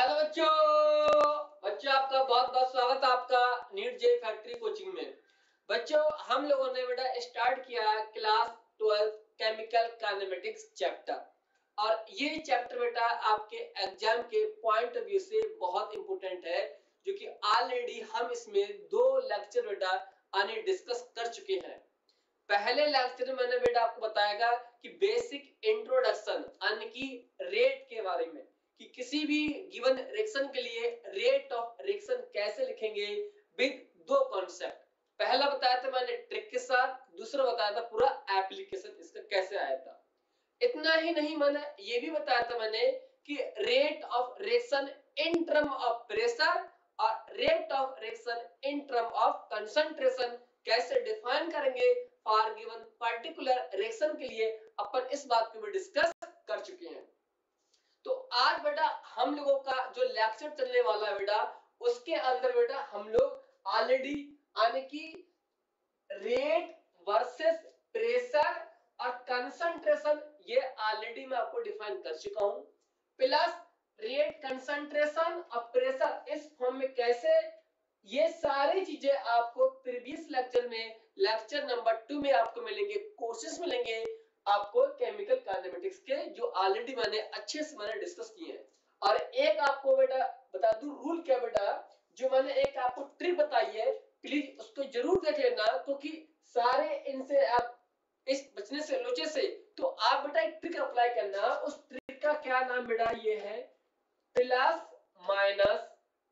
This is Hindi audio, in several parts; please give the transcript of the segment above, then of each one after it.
हेलो बच्चों। बच्चों, आपका बहुत बहुत स्वागत है आपका नीट जे फैक्ट्री कोचिंग में। बच्चों, हम लोगों ने बेटा स्टार्ट किया class twelfth chemical kinematics chapter और ये चैप्टर बेटा आपके एग्ज़ाम के पॉइंट ऑफ़ व्यू से बहुत इंपॉर्टेंट है, जो कि ऑलरेडी हम इसमें दो लेक्चर बेटा आने डिस्कस कर चुके हैं। पहले लेक्चर में मैंने बेटा आपको बताया कि बेसिक इंट्रोडक्शन अन की रेट के बारे में। कि किसी भी गिवन रिएक्शन के लिए रेट ऑफ़ रिएक्शन कैसे लिखेंगे विद दो कॉन्सेप्ट पहला बताया था मैंने ट्रिक के साथ, दूसरा बताया था पूरा एप्लीकेशन इसका कैसे आया था। इतना ही नहीं, मैंने ये भी बताया था मैंने कि rate of reaction in term of pressure और rate of reaction in term of concentration कैसे डिफाइन करेंगे फॉर गिवन पर्टिकुलर रिएक्शन के लिए, अपन इस बात को भी डिस्कस कर चुके हैं। तो आज बेटा हम लोगों का जो लेक्चर चलने वाला है बेटा, उसके अंदर बेटा हम लोग ऑलरेडी आने की रेट वर्सेस प्रेशर और कंसंट्रेशन ये ऑलरेडी मैं आपको डिफाइन कर चुका हूँ। प्लस रेट कंसंट्रेशन और प्रेशर इस फॉर्म में कैसे, ये सारी चीज़ें आपको प्रीवियस लेक्चर में लेक्चर नंबर टू में आपको मिलेंगे कोर्सेस मिलेंगे। आपको केमिकल काइनेमेटिक्स के जो ऑलरेडी मैंने अच्छे से मैंने डिस्कस किए हैं। और एक आपको बेटा बता दूँ रूल क्या बेटा? जो मैंने एक आपको ट्रिक बताई है प्लीज़ उसको ज़रूर देख लेना, क्योंकि सारे इनसे आप, इस बचने से, लोचे से तो आप बेटा एक ट्रिक अप्लाई करना। उस ट्रिक का क्या नाम बेटा ये है? प्लस माइनस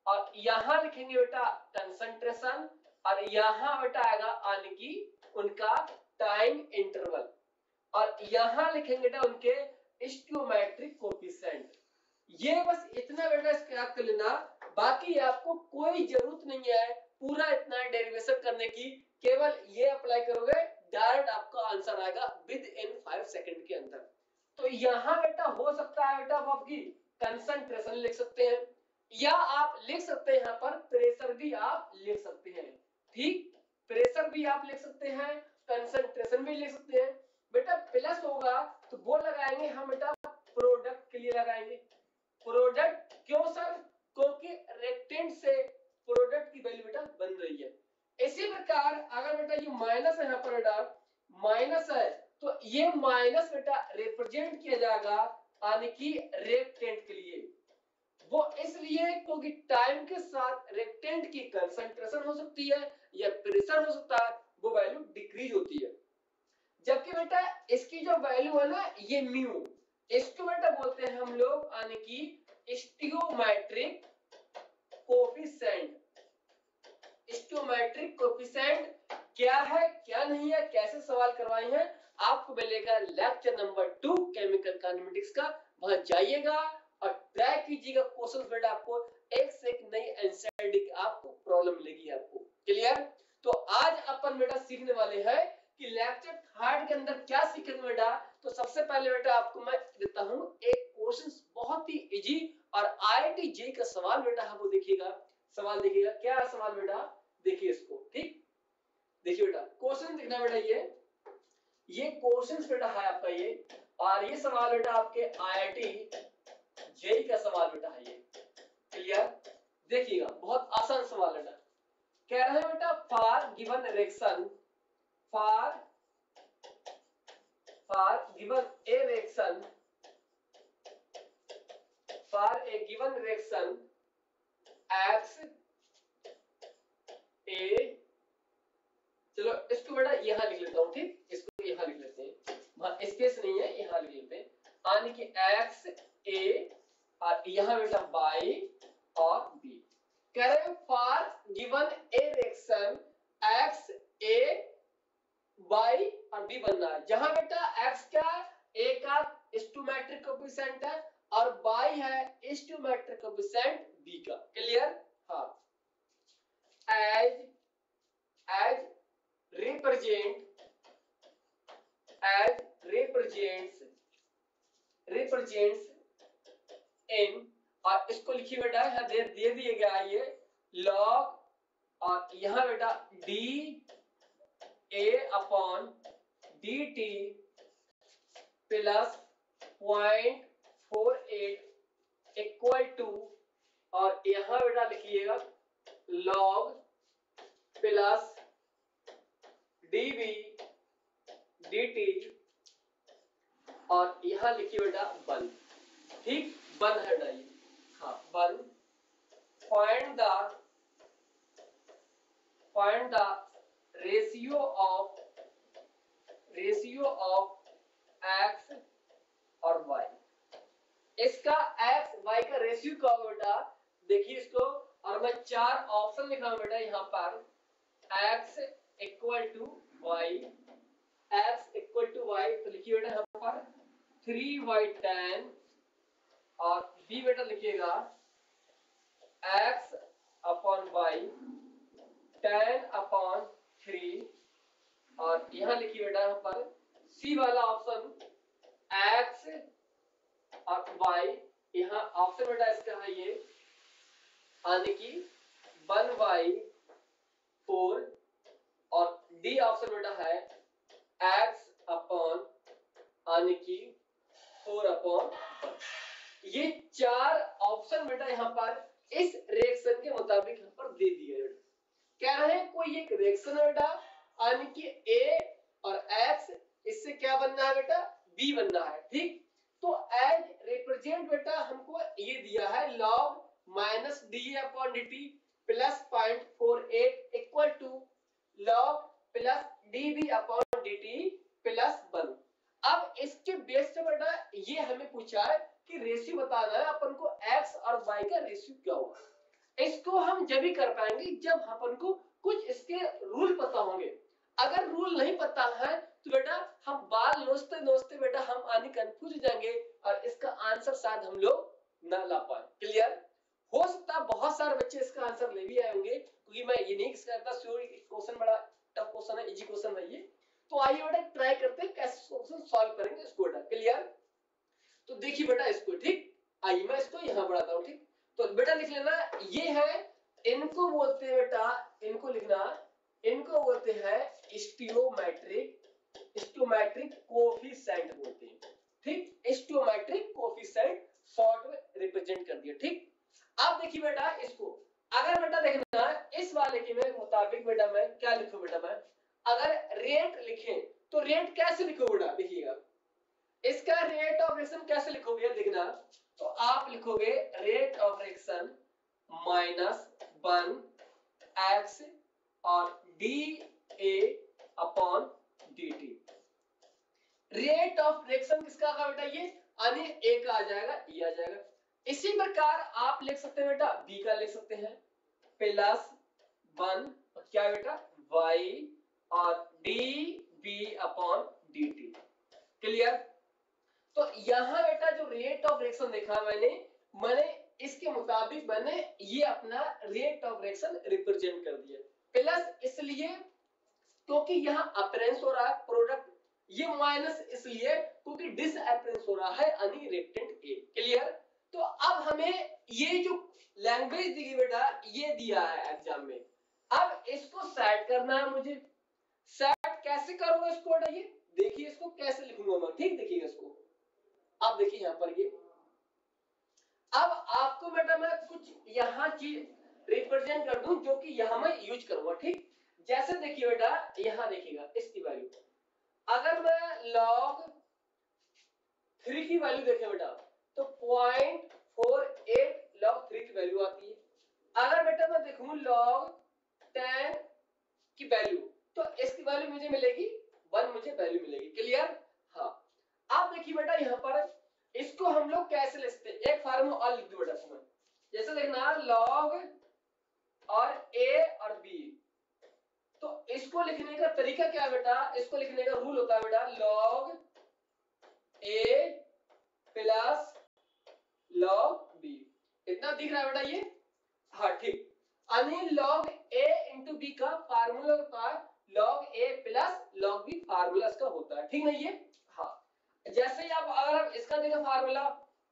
और यहाँ लिखेंगे बेटा कंसंट्रेशन और यहाँ बेटा आएगा आने की उनका टाइम इंटरवल और यहाँ लिखेंगे बेटा उनके स्टोमेट्रिक कोफिशिएंट ये बस इतना बेटा याद कर लेना, बाकी आपको कोई ज़रूरत नहीं है पूरा इतना डेरिवेशन करने की। केवल ये अप्लाई करोगे डायरेक्ट आपका आंसर आएगा विद इन फाइव सेकंड के अंदर। तो यहाँ बेटा हो सकता है बेटा आप आपकी कंसंट्रेशन लिख सकते हैं, या आप लिख सकते हैं यहाँ पर प्रेशर भी आप लिख सकते हैं। ठीक? प्रेशर भी आप लिख सकते हैं कंसंट्रेशन भी लिख सकते हैं। बेटा प्लस होगा तो वो लगाएँगे, हम बेटा प्रोडक्ट के लिए लगाएँगे। प्रोडक्ट क्यों सर क्योंकि रेक्टेंट से प्रोडक्ट की वैल्यू बेटा बन रही है। इसी प्रकार अगर बेटा ये माइनस है यहाँ पर बेटा माइनस है तो ये माइनस बेटा रिप्रेजेंट किया जाएगा यानी कि रेक्टेंट के लिए। वो इसलिए क्योंकि टाइम के साथ रेक्टेंट की कंसंट्रेशन हो सकती है या प्रेशर हो सकता है, वो वैल्यू डिक्रीज होती है। जबकि बेटा, इसकी जो वैल्यू है ना, ये म्यू इसको बेटा बोलते हैं हम लोग, यानी कि स्टियोमेट्रिक कोफिशिएंट स्टियोमेट्रिक कोफिशिएंट क्या है, क्या नहीं है, कैसे सवाल करवाए हैं, आपको मिलेगा lecture number two chemical kinematics का। वहाँ जाइएगा और ट्राई कीजिएगा क्वेश्चन बेटा आपको। एक से एक नई एनसीईआरटी आपको प्रॉब्लम मिलेगी आपको। क्लियर तो आज अपन बेटा सीखने वाले हैं कि लेक्चर थर्ड के अंदर क्या सीखेंगे बेटा तो सबसे पहले बेटा आपको मैं देता हूँ एक क्वेश्चन बहुत ही इजी और आईआईटी जे का सवाल बेटा है वो देखिएगा। सवाल देखिएगा। क्या है सवाल बेटा? देखिए इसको, ठीक? देखिए बेटा क्वेश्चन देखना बेटा ये। ये क्वेश्चन बेटा है आपका ये। और ये सवाल बेटा आपके आईआईटी जे का सवाल बेटा है ये। क्लियर देखिएगा, बहुत आसान सवाल बेटा। कह रहे हैं बेटा for given reaction for for given a reaction for a given reaction x a, चलो इसको बेटा यहाँ लिख लेता हूँ, ठीक? इसको यहाँ लिख लेते हैं। स्पेस नहीं है, यहाँ लिख लेते हैं। यानी कि x a और यहाँ बेटा y और b कह रहे हैं for given a reaction x a y और b बनना है। जहाँ बेटा एक्स क्या a का स्टोमेट्रिक कोफिशिएंट है और y है स्टोमेट्रिक कोफिशिएंट b का। क्लियर हाँ। As as represent as represents represents इन और इसको लिखिए बेटा दे, दिए गया ये लॉग और यहाँ बेटा d a upon dt plus 0.48 equal to, और यहाँ बेटा लिखिएगा लॉग प्लस डीवी डी और यहाँ लिखिए बेटा वन ठीक वन है बेटा ये? हाँ one find the find the ratio of ratio of X और वाई इसका एक्स वाई का रेशियो क्या होगा बेटा? देखिए इसको, और मैं चार ऑप्शन लिखा हूँ बेटा यहाँ पर. X equal to y x equal to y तो लिखिए बेटा यहाँ पर. थ्री वाई टेन और बी बेटा लिखिएगा. X upon y ten upon three, और यहाँ लिखिए बेटा यहाँ पर सी वाला ऑप्शन एक्स और वाई यहाँ ऑप्शन बेटा इसका है ये यानी कि वन वाई फोर और डी ऑप्शन बेटा है एक्स अपॉन यानी कि फोर अपॉन ये चार ऑप्शन बेटा यहाँ पर इस रिएक्शन के मुताबिक यहाँ पर दे दिए बेटा कह रहे हैं, कोई एक रिएक्शन है बेटा? यानी कि ए और एक्स इससे क्या बनना है बेटा? बी बनना है, ठीक? तो एज रिप्रेजेंट बेटा हमको ये दिया है log minus d upon d t plus point four eight equal to log plus d b upon d t plus one अब इसके बेस से बेटा ये हमें पूछा है कि रेशियो बताना है, अपन को एक्स और वाई का रेशियो क्या होगा? इसको हम जब भी कर पाएँगे, जब अपन को कुछ इसके रूल पता होंगे। अगर रूल नहीं पता है तो बेटा हम बाल नोचते नोचते बेटा हम आने कंफ्यूज हो जाएँगे और इसका आंसर शायद हम लोग ना ला पाए। क्लियर हो सकता है बहुत सारे बच्चे इसका आंसर ले भी आए होंगे, क्योंकि मैं ये नहीं कहता क्वेश्चन बड़ा टफ क्वेश्चन है इजी क्वेश्चन है ये। तो आइए बेटा ट्राई करते हैं कैसे क्वेश्चन सॉल्व करेंगे इसको बेटा। क्लियर तो देखिए बेटा इसको, ठीक? आइए मैं इसको यहाँ बढ़ाता हूँ, ठीक? तो बेटा लिख लेना, ये है, इनको बोलते हैं बेटा, इनको लिखना, इनको बोलते हैं स्टियोमेट्रिक स्टियोमेट्रिक कोफिशिएंट बोलते हैं। ठीक? स्टियोमेट्रिक कोफिशिएंट शॉर्ट में रिप्रेजेंट कर दिया, ठीक? अब देखिए बेटा इसको, अगर बेटा देखना, इस वाले के में मुताबिक बेटा मैं क्या लिखू बेटा मैं? अगर रेट लिखे तो रेट कैसे लिखो बेटा? देखिएगा इसका रेट ऑफ़ रिएक्शन कैसे लिखोगे देखना। तो आप लिखोगे rate of reaction minus one x और d a upon d t rate of reaction किसका का बेटा? ये यानी ए का आ जाएगा ई आ जाएगा। इसी प्रकार आप लिख सकते हैं बेटा बी का लिख सकते हैं। प्लस वन क्या बेटा? वाई और d b upon d t clear तो यहाँ बेटा जो रेट ऑफ़ रिएक्शन देखा मैंने मैंने इसके मुताबिक मैंने ये अपना रेट ऑफ़ रिएक्शन रिप्रेजेंट कर दिया। प्लस इसलिए क्योंकि तो यहाँ अपरेंस हो रहा है प्रोडक्ट ये माइनस इसलिए क्योंकि डिस अपरेंस हो रहा है यानी रिएक्टेंट ए क्लियर तो अब हमें ये जो लैंग्वेज दी बेटा, ये दिया है एग्ज़ाम में। अब इसको सेट करना है मुझे। सेट कैसे करूँगा इसको बेटा ये? देखिए इसको कैसे लिखूँगा मैं। ठीक देखिए इसको। अब देखिए यहाँ पर ये। अब आपको बेटा मैं कुछ यहाँ चीज़ रिप्रेजेंट कर दूँ जो कि यहाँ मैं यूज़ करूँगा, ठीक? जैसे देखिए बेटा, यहाँ देखिएगा इसकी वैल्यू अगर मैं लॉग थ्री की वैल्यू देखे बेटा तो point four eight log three की वैल्यू आती है। अगर बेटा मैं देखूँ लॉग टेन की वैल्यू तो इसकी वैल्यू मुझे मिलेगी वन मुझे वैल्यू मिलेगी। क्लियर अब देखिए बेटा यहाँ पर, इसको हम लोग कैसे लिखते हैं? एक फार्मूला और लिख दो बेटा जैसे देखना लॉग और ए और बी तो इसको लिखने का तरीका क्या है बेटा? इसको लिखने का रूल होता है बेटा log a plus log b इतना दिख रहा है बेटा ये? हाँ ठीक। यानी लॉग ए इंटू बी का फार्मूला होता है log a plus log b formula इसका होता है। ठीक है? ये जैसे ही आप अगर हम इसका देखें formula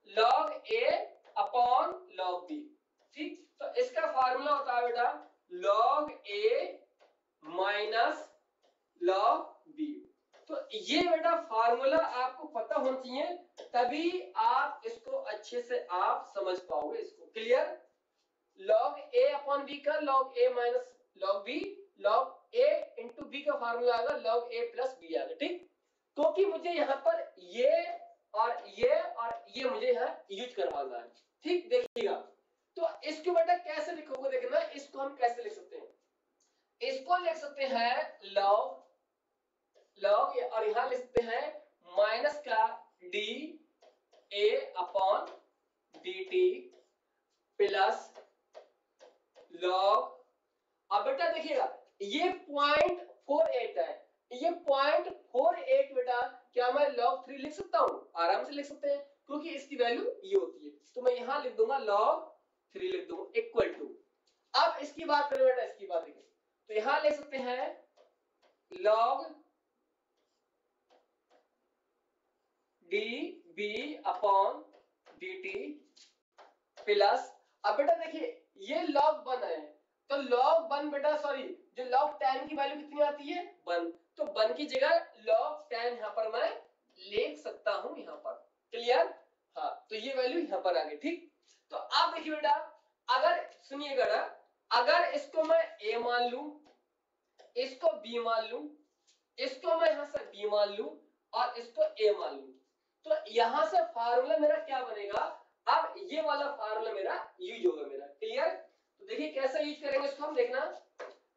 log a upon log b ठीक? तो इसका फार्मूला होता है बेटा log a minus log b तो ये बेटा फार्मूला आपको पता होना चाहिए, तभी आप इसको अच्छे से आप समझ पाओगे इसको। Clear log a upon b का log a minus log b log a into b का फार्मूला आएगा लॉग ए प्लस बी आएगा, ठीक? क्योंकि मुझे यहाँ पर ये और ये और ये मुझे यहाँ यूज़ करवाना है। ठीक, देखिएगा। तो इसको बेटा कैसे लिखोगे देखना, इसको हम कैसे लिख सकते हैं? इसको लिख सकते हैं लॉग लॉग और यहाँ लिख सकते हैं माइनस का d a upon d t plus log अब बेटा देखिएगा, ये पॉइंट फोर एट है। ये पॉइंट फोर एट बेटा? क्या मैं लॉग थ्री लिख सकता हूँ? आराम से लिख सकते हैं, क्योंकि इसकी वैल्यू ये होती है। तो मैं यहाँ लिख दूँगा लॉग थ्री लिख दूँगा इक्वल टू अब इसकी बात करें बेटा, इसकी बात देखिए तो यहाँ ले सकते हैं log d b upon d t plus अब बेटा देखिए, ये लॉग वन है। तो लॉग वन बेटा सॉरी जो लॉग टेन की वैल्यू कितनी आती है? वन तो वन की जगह लॉग टेन यहाँ पर मैं लिख सकता हूँ यहाँ पर। क्लियर हाँ तो ये वैल्यू यहाँ पर आ गई, ठीक? तो आप देखिए बेटा, अगर सुनिएगा ना अगर इसको मैं ए मान लू, इसको बी मान लू, इसको मैं यहाँ से बी मान लू और इसको ए मान लू तो यहाँ से फार्मूला मेरा क्या बनेगा? अब ये वाला फार्मूला मेरा यूज़ होगा मेरा क्लियर तो देखिए कैसे यूज़ करेंगे इसको हम, देखना।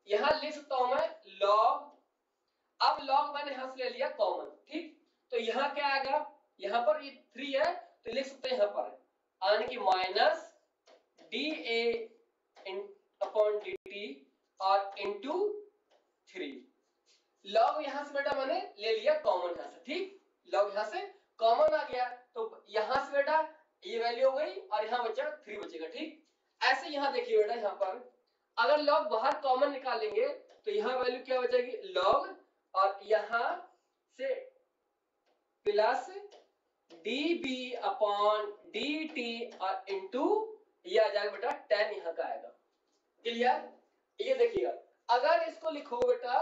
यहाँ लिख सकता हूँ मैं लॉग अब लॉग मैंने यहाँ से ले लिया कॉमन ठीक? तो यहाँ क्या आएगा? यहाँ पर ये थ्री है तो लिख सकते हैं यहाँ पर। यानी कि minus d a upon d t और इंटू थ्री लॉग यहाँ से बेटा मैंने ले लिया कॉमन यहाँ से, ठीक? लॉग यहाँ से कॉमन आ गया तो यहाँ से बेटा ये वैल्यू हो गई और यहाँ बचा थ्री बचेगा, ठीक? ऐसे यहाँ देखिए बेटा यहाँ पर। अगर लॉग बाहर कॉमन निकालेंगे तो यहाँ वैल्यू क्या बचेगी? लॉग और यहाँ से plus d b upon d t और इंटू ये आ जाएगा बेटा टेन यहाँ का आएगा। क्लियर ये देखिएगा। अगर इसको लिखो बेटा,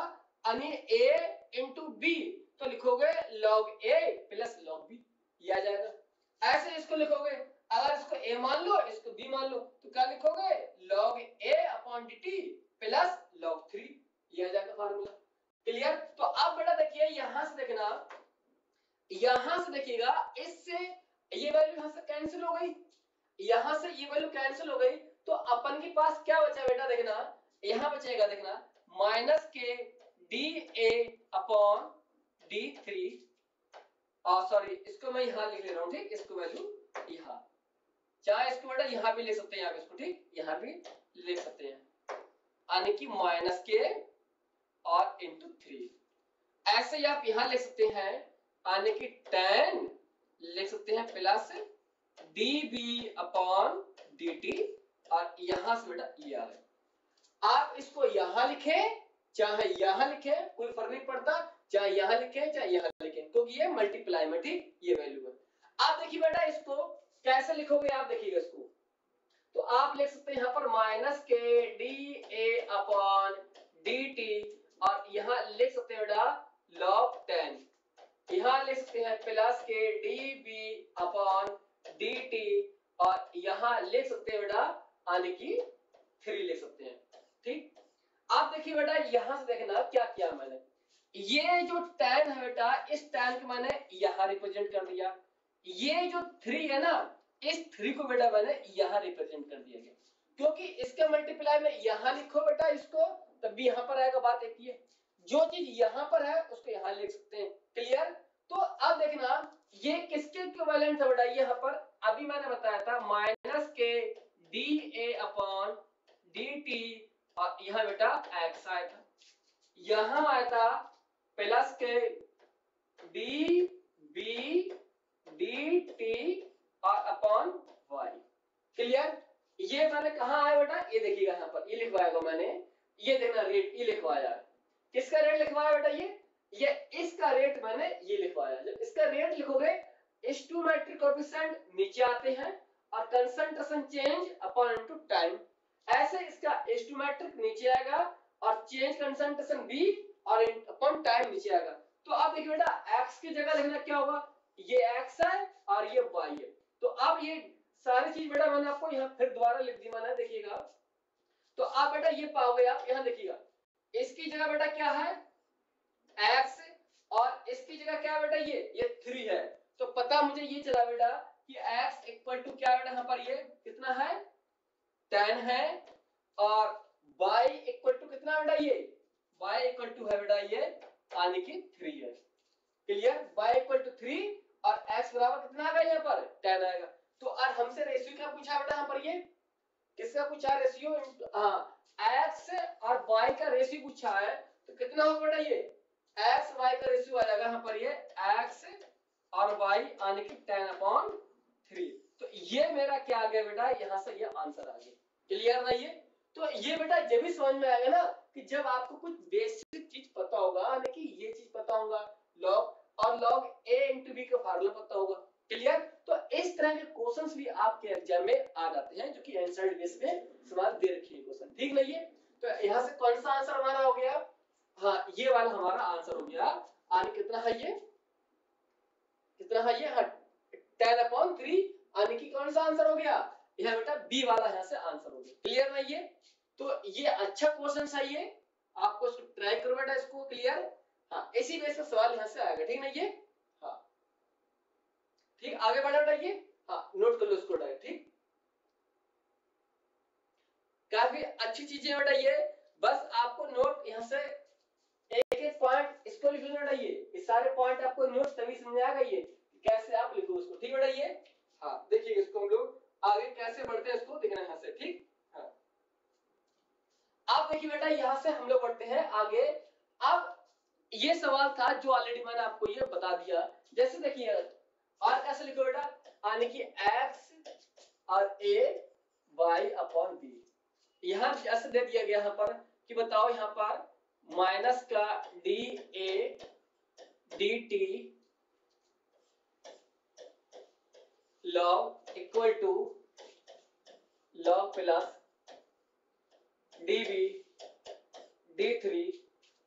यानी ए इंटू बी तो लिखोगे log a plus log b ये आ जाएगा। ऐसे इसको लिखोगे, अगर इसको ए मान लो, इसको बी मान लो तो क्या लिखोगे? Log a upon d t plus log three ये आ जाएगा फार्मूला क्लियर तो अब बेटा देखिए, यहाँ से देखना। यहाँ से देखिएगा, इससे ये वैल्यू यहाँ से कैंसिल हो गई। यहाँ से ये वैल्यू कैंसिल हो गई। तो अपन के पास क्या बचा बेटा देखना? यहाँ बचेगा देखना। माइनस के d a upon d three sorry इसको मैं यहाँ लिख ले रहा हूँ, ठीक? इसको वैल्यू यहाँ। चाहे इसको बेटा यहाँ भी ले सकते हैं, आप इसको, ठीक? यहाँ भी ले सकते हैं। यानी कि माइनस के और इंटू थ्री ऐसे ही आप यहाँ लिख सकते हैं, यानी कि टेन लिख सकते हैं plus d b upon d t और यहाँ से बेटा ये आ रहा आप इसको यहाँ लिखे, चाहे यहाँ लिखे, कोई फ़र्क नहीं पड़ता, चाहे यहाँ लिखे, चाहे यहाँ लिखे, क्योंकि ये मल्टीप्लाई में ठीक ये वैल्यू है। आप देखिए बेटा इसको कैसे लिखोगे, आप देखिएगा इसको। तो आप लिख सकते हैं यहाँ पर माइनस के d a upon d t और यहाँ लिख सकते हैं बेटा लॉग टेन यहाँ लिख सकते हैं प्लस के d b upon d t और यहाँ लिख सकते हैं बेटा आने की थ्री लिख सकते हैं। ठीक? आप देखिए बेटा, यहाँ से देखना क्या किया मैंने। ये जो टेन है बेटा, इस टेन को मैंने यहाँ रिप्रेजेंट कर दिया। ये जो थ्री है ना, इस थ्री को बेटा मैंने यहाँ रिप्रेजेंट कर दिया। क्योंकि इसके मल्टीप्लाई में यहाँ लिखो बेटा इसको तब भी यहाँ पर आएगा बात एक ही है जो चीज़ यहाँ पर है, उसको यहाँ लिख सकते हैं। क्लियर तो अब देखना, ये किसके इक्विवेलेंट है बेटा? यहाँ पर अभी मैंने बताया था माइनस के d a upon d t और यहाँ बेटा एक्स आया था। यहाँ आया था प्लस के डी बी डी टी और अपॉन वाई क्लियर ये मैंने कहा आया बेटा? ये देखिएगा यहाँ पर, ये लिखवाएगा मैंने। ये देखना रेट ये लिखवाया किसका रेट लिखवाया बेटा ये? ये इसका रेट मैंने ये लिखवाया जब इसका रेट लिखोगे स्टोमेट्रिक कोएफिशिएंट नीचे आते हैं और concentration change upon into time ऐसे इसका स्टोमेट्रिक नीचे आएगा और चेंज कंसंट्रेशन बी और अपॉन टाइम नीचे आएगा। तो आप देखिए बेटा, x की जगह लिखना क्या होगा? ये एक्स है और ये वाई है। तो अब ये सारी चीज़ बेटा मैंने आपको यहाँ फिर दोबारा लिख दी, मैंने देखिएगा। तो आप बेटा ये पाओगे आप, यहाँ देखिएगा। इसकी जगह बेटा क्या है? एक्स और इसकी जगह क्या बेटा ये? ये थ्री है। तो पता मुझे ये चला बेटा कि x इक्वल टू क्या बेटा यहाँ पर ये कितना है? टेन है। और y इक्वल टू कितना बेटा ये? Y इक्वल टू है बेटा ये, यानी कि थ्री है। Clear y equal to three और x बराबर कितना आएगा यहाँ पर? टेन आएगा तो और हमसे रेशियो क्या पूछा बेटा यहाँ पर ये? किसका पूछा है? रेशियो हाँ x और y का रेशियो पूछा है तो कितना होगा बेटा ये? X, y का रेशियो आ जाएगा यहाँ पर ये x और y आने की टेन अपॉन थ्री तो ये मेरा क्या आ गया बेटा? यहाँ से ये आंसर आ गया। क्लियर ना ये? तो ये बेटा जब भी समझ में आएगा ना कि जब आपको कुछ बेसिक चीज़ पता होगा, यानी कि ये चीज़ पता होगा लॉग और लॉग ए इंटू बी का फार्मूला पता होगा क्लियर तो इस तरह के क्वेश्चंस भी आपके एग्ज़ाम में आ जाते हैं जो कि आंसर बेस में सवाल दे रखी है क्वेश्चन ठीक नहीं है? तो यहाँ से कौन सा आंसर हमारा हो गया? हाँ ये वाला हमारा आंसर हो गया। आने कितना है ये? कितना है ये? हाँ टेन अपॉन थ्री आने की कौन सा आंसर हो गया? यह बेटा बी वाला यहाँ से आंसर हो गया। क्लियर ना ये तो ये अच्छा क्वेश्चन है ये। आपको ट्राई करो बेटा इसको क्लियर हाँ इसी बेस पे सवाल यहाँ से आएगा। ठीक ना ये हाँ? ठीक, आगे बढ़ा ये हाँ नोट कर लो इसको डायरेक्ट ठीक? काफ़ी अच्छी चीज़ें ये बस आपको नोट यहाँ से एक एक पॉइंट इसको लिख ये ये सारे पॉइंट आपको नोट तभी समझ आएगा ये कैसे आप लिखो उसको, ठीक ये हाँ देखिए इसको हम लोग आगे कैसे बढ़ते हैं इसको, देखना यहाँ से, ठीक? हाँ। आप देखिए बेटा, यहाँ से हम लोग बढ़ते हैं आगे। अब ये सवाल था जो ऑलरेडी मैंने आपको ये बता दिया। जैसे देखिए और कैसे लिखो बेटा? यानी कि x और ए वाई अपॉन बी यहाँ ऐसे दे दिया गया यहाँ पर कि बताओ यहाँ पर माइनस का d a d t log equal to log plus d b d three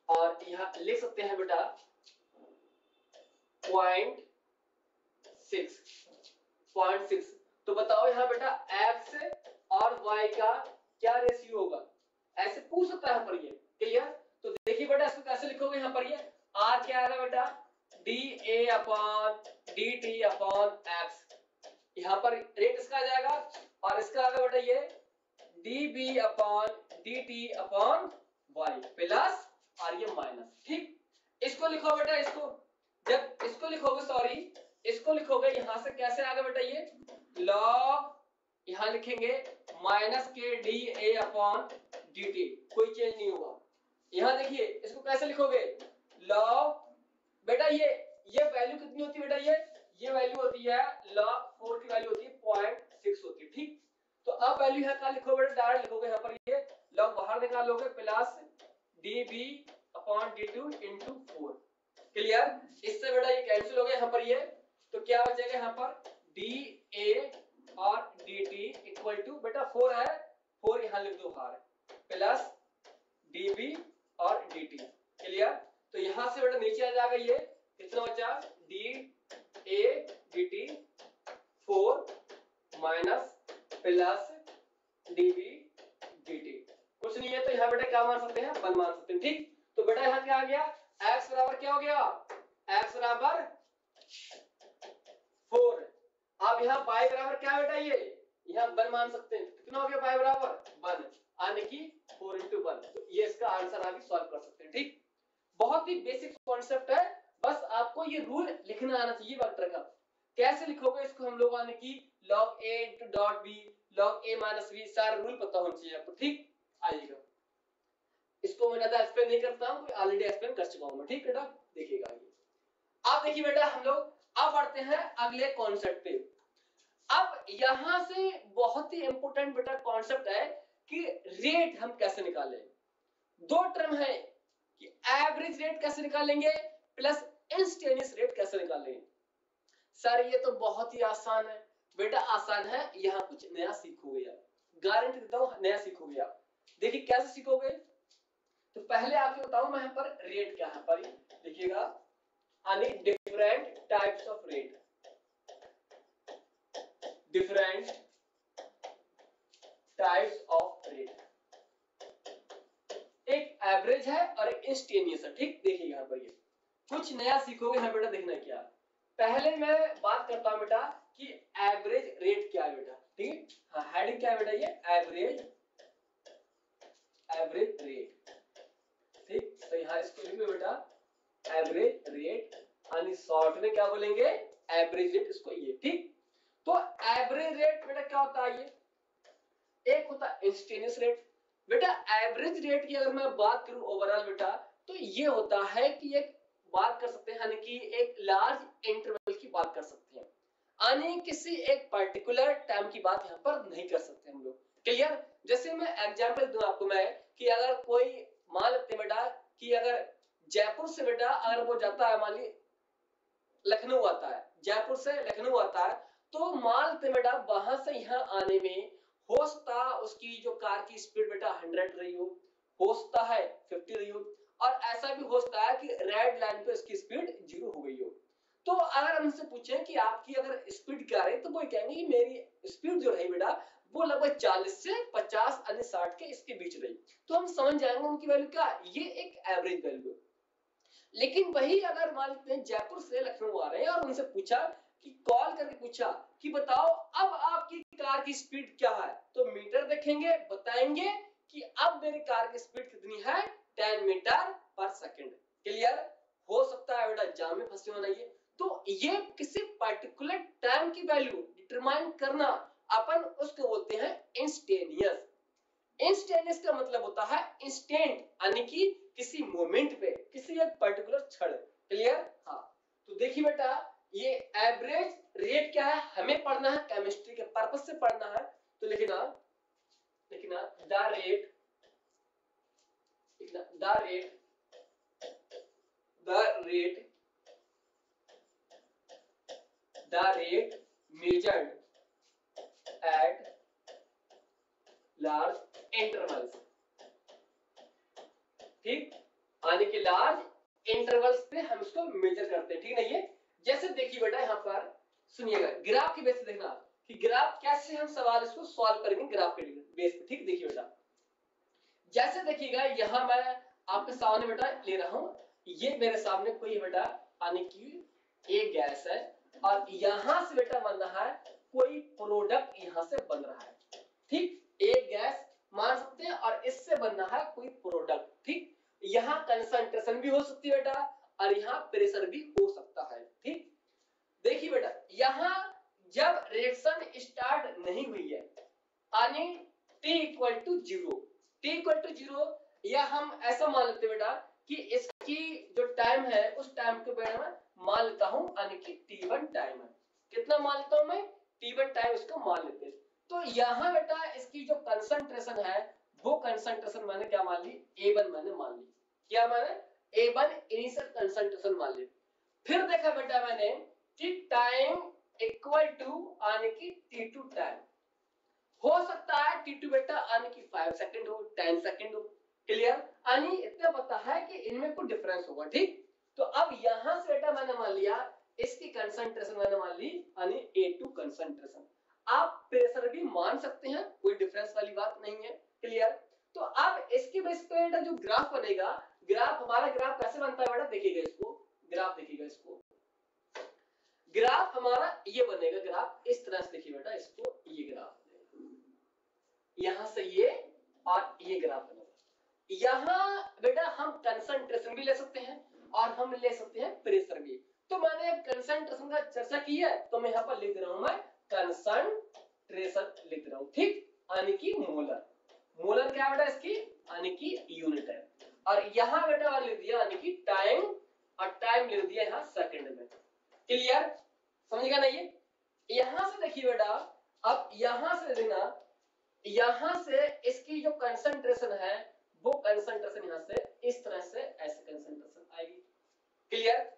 और यहाँ लिख सकते हैं बेटा पॉइंट सिक्स पॉइंट सिक्स तो बताओ यहाँ बेटा एक्स और वाई का क्या रेशियो होगा? ऐसे पूछ सकता है पर ये क्लियर तो देखिए बेटा इसको कैसे लिखोगे यहाँ पर ये? आर क्या आएगा बेटा? D a upon d t upon x यहाँ पर रेट इसका आ जाएगा? और इसका आएगा बेटा ये d b upon d t upon y plus और ये माइनस ठीक? इसको लिखो बेटा इसको। जब इसको लिखोगे सॉरी इसको लिखोगे यहाँ से कैसे आगे ये लॉग यहाँ लिखेंगे माइनस के d a upon d t. कोई चेंज नहीं होगा। यहाँ देखिए, इसको कैसे लिखोगे? लॉग बेटा ये ये वैल्यू कितनी होती है बेटा ये? ये वैल्यू होती है लॉग फोर की वैल्यू होती है पॉइंट सिक्स होती है, ठीक? तो अब वैल्यू यहाँ कहा लिखो बेटा? डायरेक्ट लिखोगे यहाँ पर ये। लॉग बाहर निकालोगे plus d b upon d two into four clear इससे बेटा ये कैंसिल हो गया, यहाँ पर ये। तो क्या बचेगा यहाँ पर? डी ए और डी टी इक्वल टू बेटा फोर है। फोर यहाँ लिख दो बाहर प्लस डी बी और डी टी क्लियर तो यहाँ से बेटा नीचे आ जाएगा ये। कितना बचा d a d t four minus plus d b d t कुछ नहीं है तो यहाँ बेटा क्या मान सकते हैं? वन मान सकते हैं। ठीक? तो बेटा यहाँ क्या आ गया? X बराबर क्या हो गया? X बराबर फोर। अब यहाँ y बराबर क्या बेटा ये यहाँ वन मान सकते हैं। कितना हो गया y बराबर? वन। आने की फोर इंटू वन। तो ये इसका आंसर आगे सॉल्व कर सकते हैं, ठीक? बहुत ही बेसिक कॉन्सेप्ट है। बस आपको ये रूल लिखना आना चाहिए वेक्टर का। कैसे लिखोगे इसको हम लोग आने की log a into dot b log a minus b सारे रूल पता होना चाहिए आपको, ठीक? आइएगा। इसको मैं ज़्यादा एक्सप्लेन नहीं करता हूँ ऑलरेडी एक्सप्लेन कर चुका हूँ ठीक बेटा? देखिएगा अब देखिए बेटा, हम लोग अब बढ़ते हैं अगले कॉन्सेप्ट पे। अब यहाँ से बहुत ही इंपॉर्टेंट बेटा कॉन्सेप्ट है कि रेट हम कैसे निकालें। दो टर्म है कि एवरेज रेट कैसे निकालेंगे प्लस इंस्टेनियस रेट कैसे निकालेंगे सर, ये तो बहुत ही आसान है। बेटा, आसान है, यहाँ कुछ नया सीखोगे आप गारंटी देता हूँ, नया सीखोगे आप। देखिए, कैसे सीखोगे? तो पहले आपको बताऊँ मैं यहाँ पर रेट क्या है। पर देखिएगा। यानी different types of rate different types of rate एक एवरेज है और एक इंस्टेनियस है। ठीक, देखिए यहाँ पर ये। कुछ नया सीखोगे यहाँ बेटा, देखना क्या। पहले मैं बात करता हूँ बेटा कि एवरेज रेट क्या है बेटा। ठीक? हाँ हेडिंग क्या है बेटा ये? एवरेज एवरेज रेट ठीक? तो यहाँ इसको लिखो बेटा। एवरेज रेट यानी शॉर्ट में क्या बोलेंगे? एवरेज रेट इसको ये, ठीक? तो एवरेज रेट बेटा क्या होता है ये? एक होता है इंस्टेनियस रेट बेटा एवरेज रेट की अगर मैं बात करूँ ओवरऑल बेटा तो ये होता है कि एक बात कर सकते हैं, यानी कि एक लार्ज इंटरवल की बात कर सकते हैं। यानी किसी एक पर्टिकुलर टाइम की बात यहाँ पर नहीं कर सकते हम लोग। क्लियर जैसे मैं एग्जांपल दूँ आपको मैं कि अगर कोई, मान लेते बेटा कि अगर जयपुर से बेटा, अगर वो जाता है, मान ली, लखनऊ आता है, जयपुर से लखनऊ आता है तो माल बेटा, वहाँ से यहाँ आने में हो सकता उसकी जो कार की स्पीड बेटा हंड्रेड रही हो हो सकता है फिफ्टी रही हो, और ऐसा भी हो सकता है कि रेड लाइन पे उसकी स्पीड ज़ीरो हो गई हो। तो अगर हम इनसे पूछे कि आपकी अगर स्पीड क्या रही तो वो कहेंगे कि मेरी स्पीड जो रही बेटा, वो लगभग 40 से 50 अन्य 60 के इसके बीच रही। तो हम समझ जाएँगे उनकी वैल्यू क्या, ये एक एवरेज वैल्यू लेकिन वही अगर मान लेते हैं जयपुर से लखनऊ आ रहे हैं और उनसे पूछा कि कॉल करके पूछा कि बताओ अब आपकी कार की स्पीड क्या है तो मीटर देखेंगे, बताएँगे कि अब मेरी कार की स्पीड कितनी है 10 मीटर पर सेकंड। क्लियर? हो सकता है बेटा जाम में फंसे होना ये। तो ये किसी पर्टिकुलर टाइम की वैल्यू डिटरमाइन करना अपन उसको बोलते हैं इंस्टेनियस इंस्टेनियस का मतलब होता है इंस्टेंट यानी कि किसी मोमेंट पे, किसी एक पर्टिकुलर क्षण क्लियर हाँ। तो देखिए बेटा, ये एवरेज रेट क्या है? हमें पढ़ना है केमिस्ट्री के पर्पज से पढ़ना है। तो लिखना लिखना द रेट लिखना the rate the rate the rate measured at large intervals. ठीक? यानी कि लार्ज इंटरवल्स पे हम इसको मेजर करते हैं, ठीक है? ये जैसे देखिए बेटा यहाँ पर, सुनिएगा ग्राफ की बेस पे देखना, कि ग्राफ कैसे हम सवाल इसको सॉल्व करेंगे ग्राफ के बेस पे, ठीक? देखिए बेटा, जैसे देखिएगा, यहाँ मैं आपके सामने बेटा ले रहा हूँ, ये मेरे सामने कोई बेटा यानी कि एक गैस है, और यहाँ से बेटा बन रहा है, कोई प्रोडक्ट यहाँ से बन रहा है, ठीक? एक गैस मान सकते हैं, और इससे बन रहा है कोई प्रोडक्ट ठीक? यहाँ कंसंट्रेशन भी हो सकती है बेटा, और यहाँ प्रेशर भी हो सकता है, ठीक? देखिए बेटा, यहाँ जब रिएक्शन स्टार्ट नहीं हुई है, यानी T equal to zero t equal to zero या हम ऐसा मान लेते बेटा, कि इसकी जो टाइम है, उस टाइम के बारे में मान लेता हूँ, यानी कि टी वन टाइम है। कितना मान लेता हूँ मैं? टी वन टाइम इसको मान लेते हैं। तो यहाँ बेटा इसकी जो कंसंट्रेशन है, वो कंसंट्रेशन मैंने क्या मान ली? ए वन मैंने मान ली। क्या मैंने? ए वन इनिशियल कंसंट्रेशन मान ली। फिर देखा बेटा मैंने कि टाइम इक्वल टू आने की टी टू टाइम हो सकता है टी टू बेटा आने की फाइव सेकंड हो टेन सेकंड हो। क्लियर यानी इतना पता है कि इनमें कुछ डिफरेंस होगा, ठीक? तो अब यहाँ से बेटा मैंने मान लिया, इसकी कंसंट्रेशन मैंने मान ली, यानी ए टू कंसंट्रेशन आप प्रेशर भी मान सकते हैं, कोई डिफरेंस वाली बात नहीं है क्लियर तो अब इसके बेस पे बेटा जो ग्राफ बनेगा ग्राफ हमारा ग्राफ कैसे बनता है बेटा देखिएगा इसको ग्राफ देखिएगा इसको। ग्राफ हमारा ये बनेगा ग्राफ इस तरह से देखिए बेटा, इसको ये ग्राफ यहाँ से ये और ये ग्राफ बनेगा। यहाँ बेटा हम कंसंट्रेशन भी ले सकते हैं और हम ले सकते हैं प्रेशर भी। तो मैंने कंसंट्रेशन का चर्चा की है तो मैं यहाँ पर लिख रहा हूँ मैं। कंसंट्रेशन लिख रहा हूँ, ठीक? यानी कि मोलर। मोलर क्या बेटा इसकी? यानी कि यूनिट है। और यहाँ बेटा लिख दिया यानी कि टाइम और टाइम लिख दिया यहाँ सेकंड में। क्लियर समझेगा ना ये? यहाँ से देखिए बेटा, अब यहाँ से देना यहाँ से इसकी जो कंसंट्रेशन है, वो कंसंट्रेशन यहाँ से इस तरह से ऐसे कंसंट्रेशन आएगी। क्लियर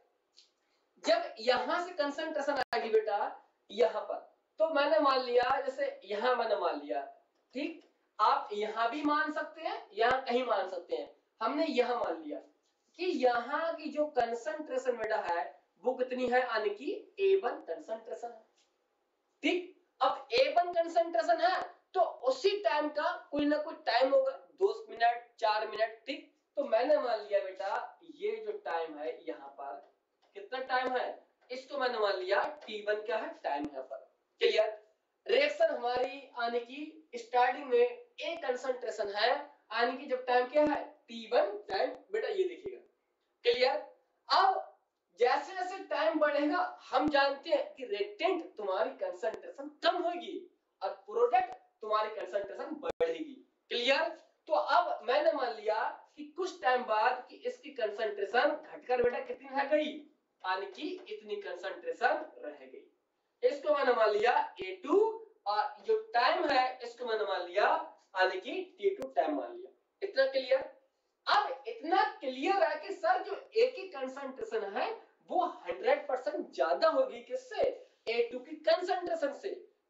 जब यहाँ से कंसंट्रेशन आएगी बेटा, यहाँ पर तो मैंने मान लिया, जैसे यहाँ मैंने मान लिया, ठीक? आप यहाँ भी मान सकते हैं, यहाँ कहीं मान सकते हैं। हमने यहाँ मान लिया कि यहाँ की जो कंसंट्रेशन बेटा है, वो कितनी है? यानी कि A1 कंसंट्रेशन है। ठीक? अब A1 कंसंट्रेशन है तो उसी टाइम का कोई ना कोई टाइम होगा। दो मिनट, चार मिनट, ठीक? तो मैंने मान लिया बेटा, ये जो टाइम है, यहाँ पर कितना टाइम है? इसको मैंने मान लिया T1 क्या है? टाइम यहाँ पर। क्लियर रिएक्शन हमारी आने की स्टार्टिंग में एक कंसंट्रेशन है। आने की जब टाइम क्या है? T1 टाइम बेटा ये देखिएगा। क्लियर अब जैसे जैसे टाइम बढ़ेगा, हम जानते हैं कि रिएक्टेंट तुम्हारी कंसंट्रेशन कम होगी और प्रोडक्ट तुम्हारी कंसंट्रेशन बढ़ेगी। क्लियर तो अब मैंने मान लिया कि कुछ टाइम बाद कि इसकी कंसंट्रेशन घटकर बेटा कितनी रह गई? यानी कि इतनी कंसंट्रेशन रह गई। इसको मैंने मान लिया A2 और जो टाइम है, इसको मैंने मान लिया, यानी कि T2 टाइम मान लिया। इतना क्लियर अब इतना क्लियर है कि सर जो ए की कंसंट्रेशन है, वो 100 परसेंट ज़्यादा होगी किससे? A2 की कंसंट्रेशन से।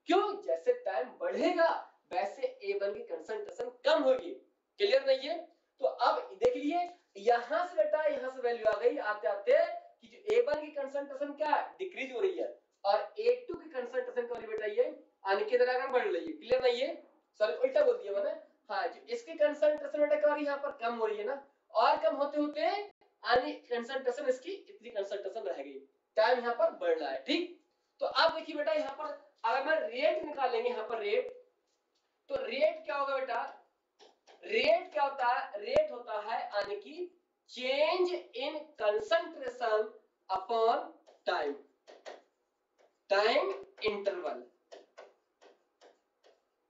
क्यों? जैसे टाइम बढ़ेगा, वैसे A1 की कंसंट्रेशन कम होगी। क्लियर नहीं है? तो अब देख लिए, यहाँ से बेटा, यहाँ से वैल्यू आ गई आते आते कि जो A1 की कंसंट्रेशन क्या डिक्रीज हो रही है। और A2 की कंसंट्रेशन है बेटा ये आने की तरह बढ़ रही है। क्लियर नहीं है? सर उल्टा बोल दिया मैंने। हाँ जो, इसकी कंसंट्रेशन बेटा क्या यहाँ पर कम हो रही है ना। और कम होते होते कंसंट्रेशन इसकी, इतनी कंसंट्रेशन रह गई। टाइम यहाँ पर बढ़ रहा है, ठीक? तो अब देखिए बेटा, यहाँ पर अगर मैं रेट निकालेंगे, यहाँ पर रेट तो रेट क्या होगा बेटा? रेट क्या होता है? रेट होता है यानी कि change in concentration upon time time interval.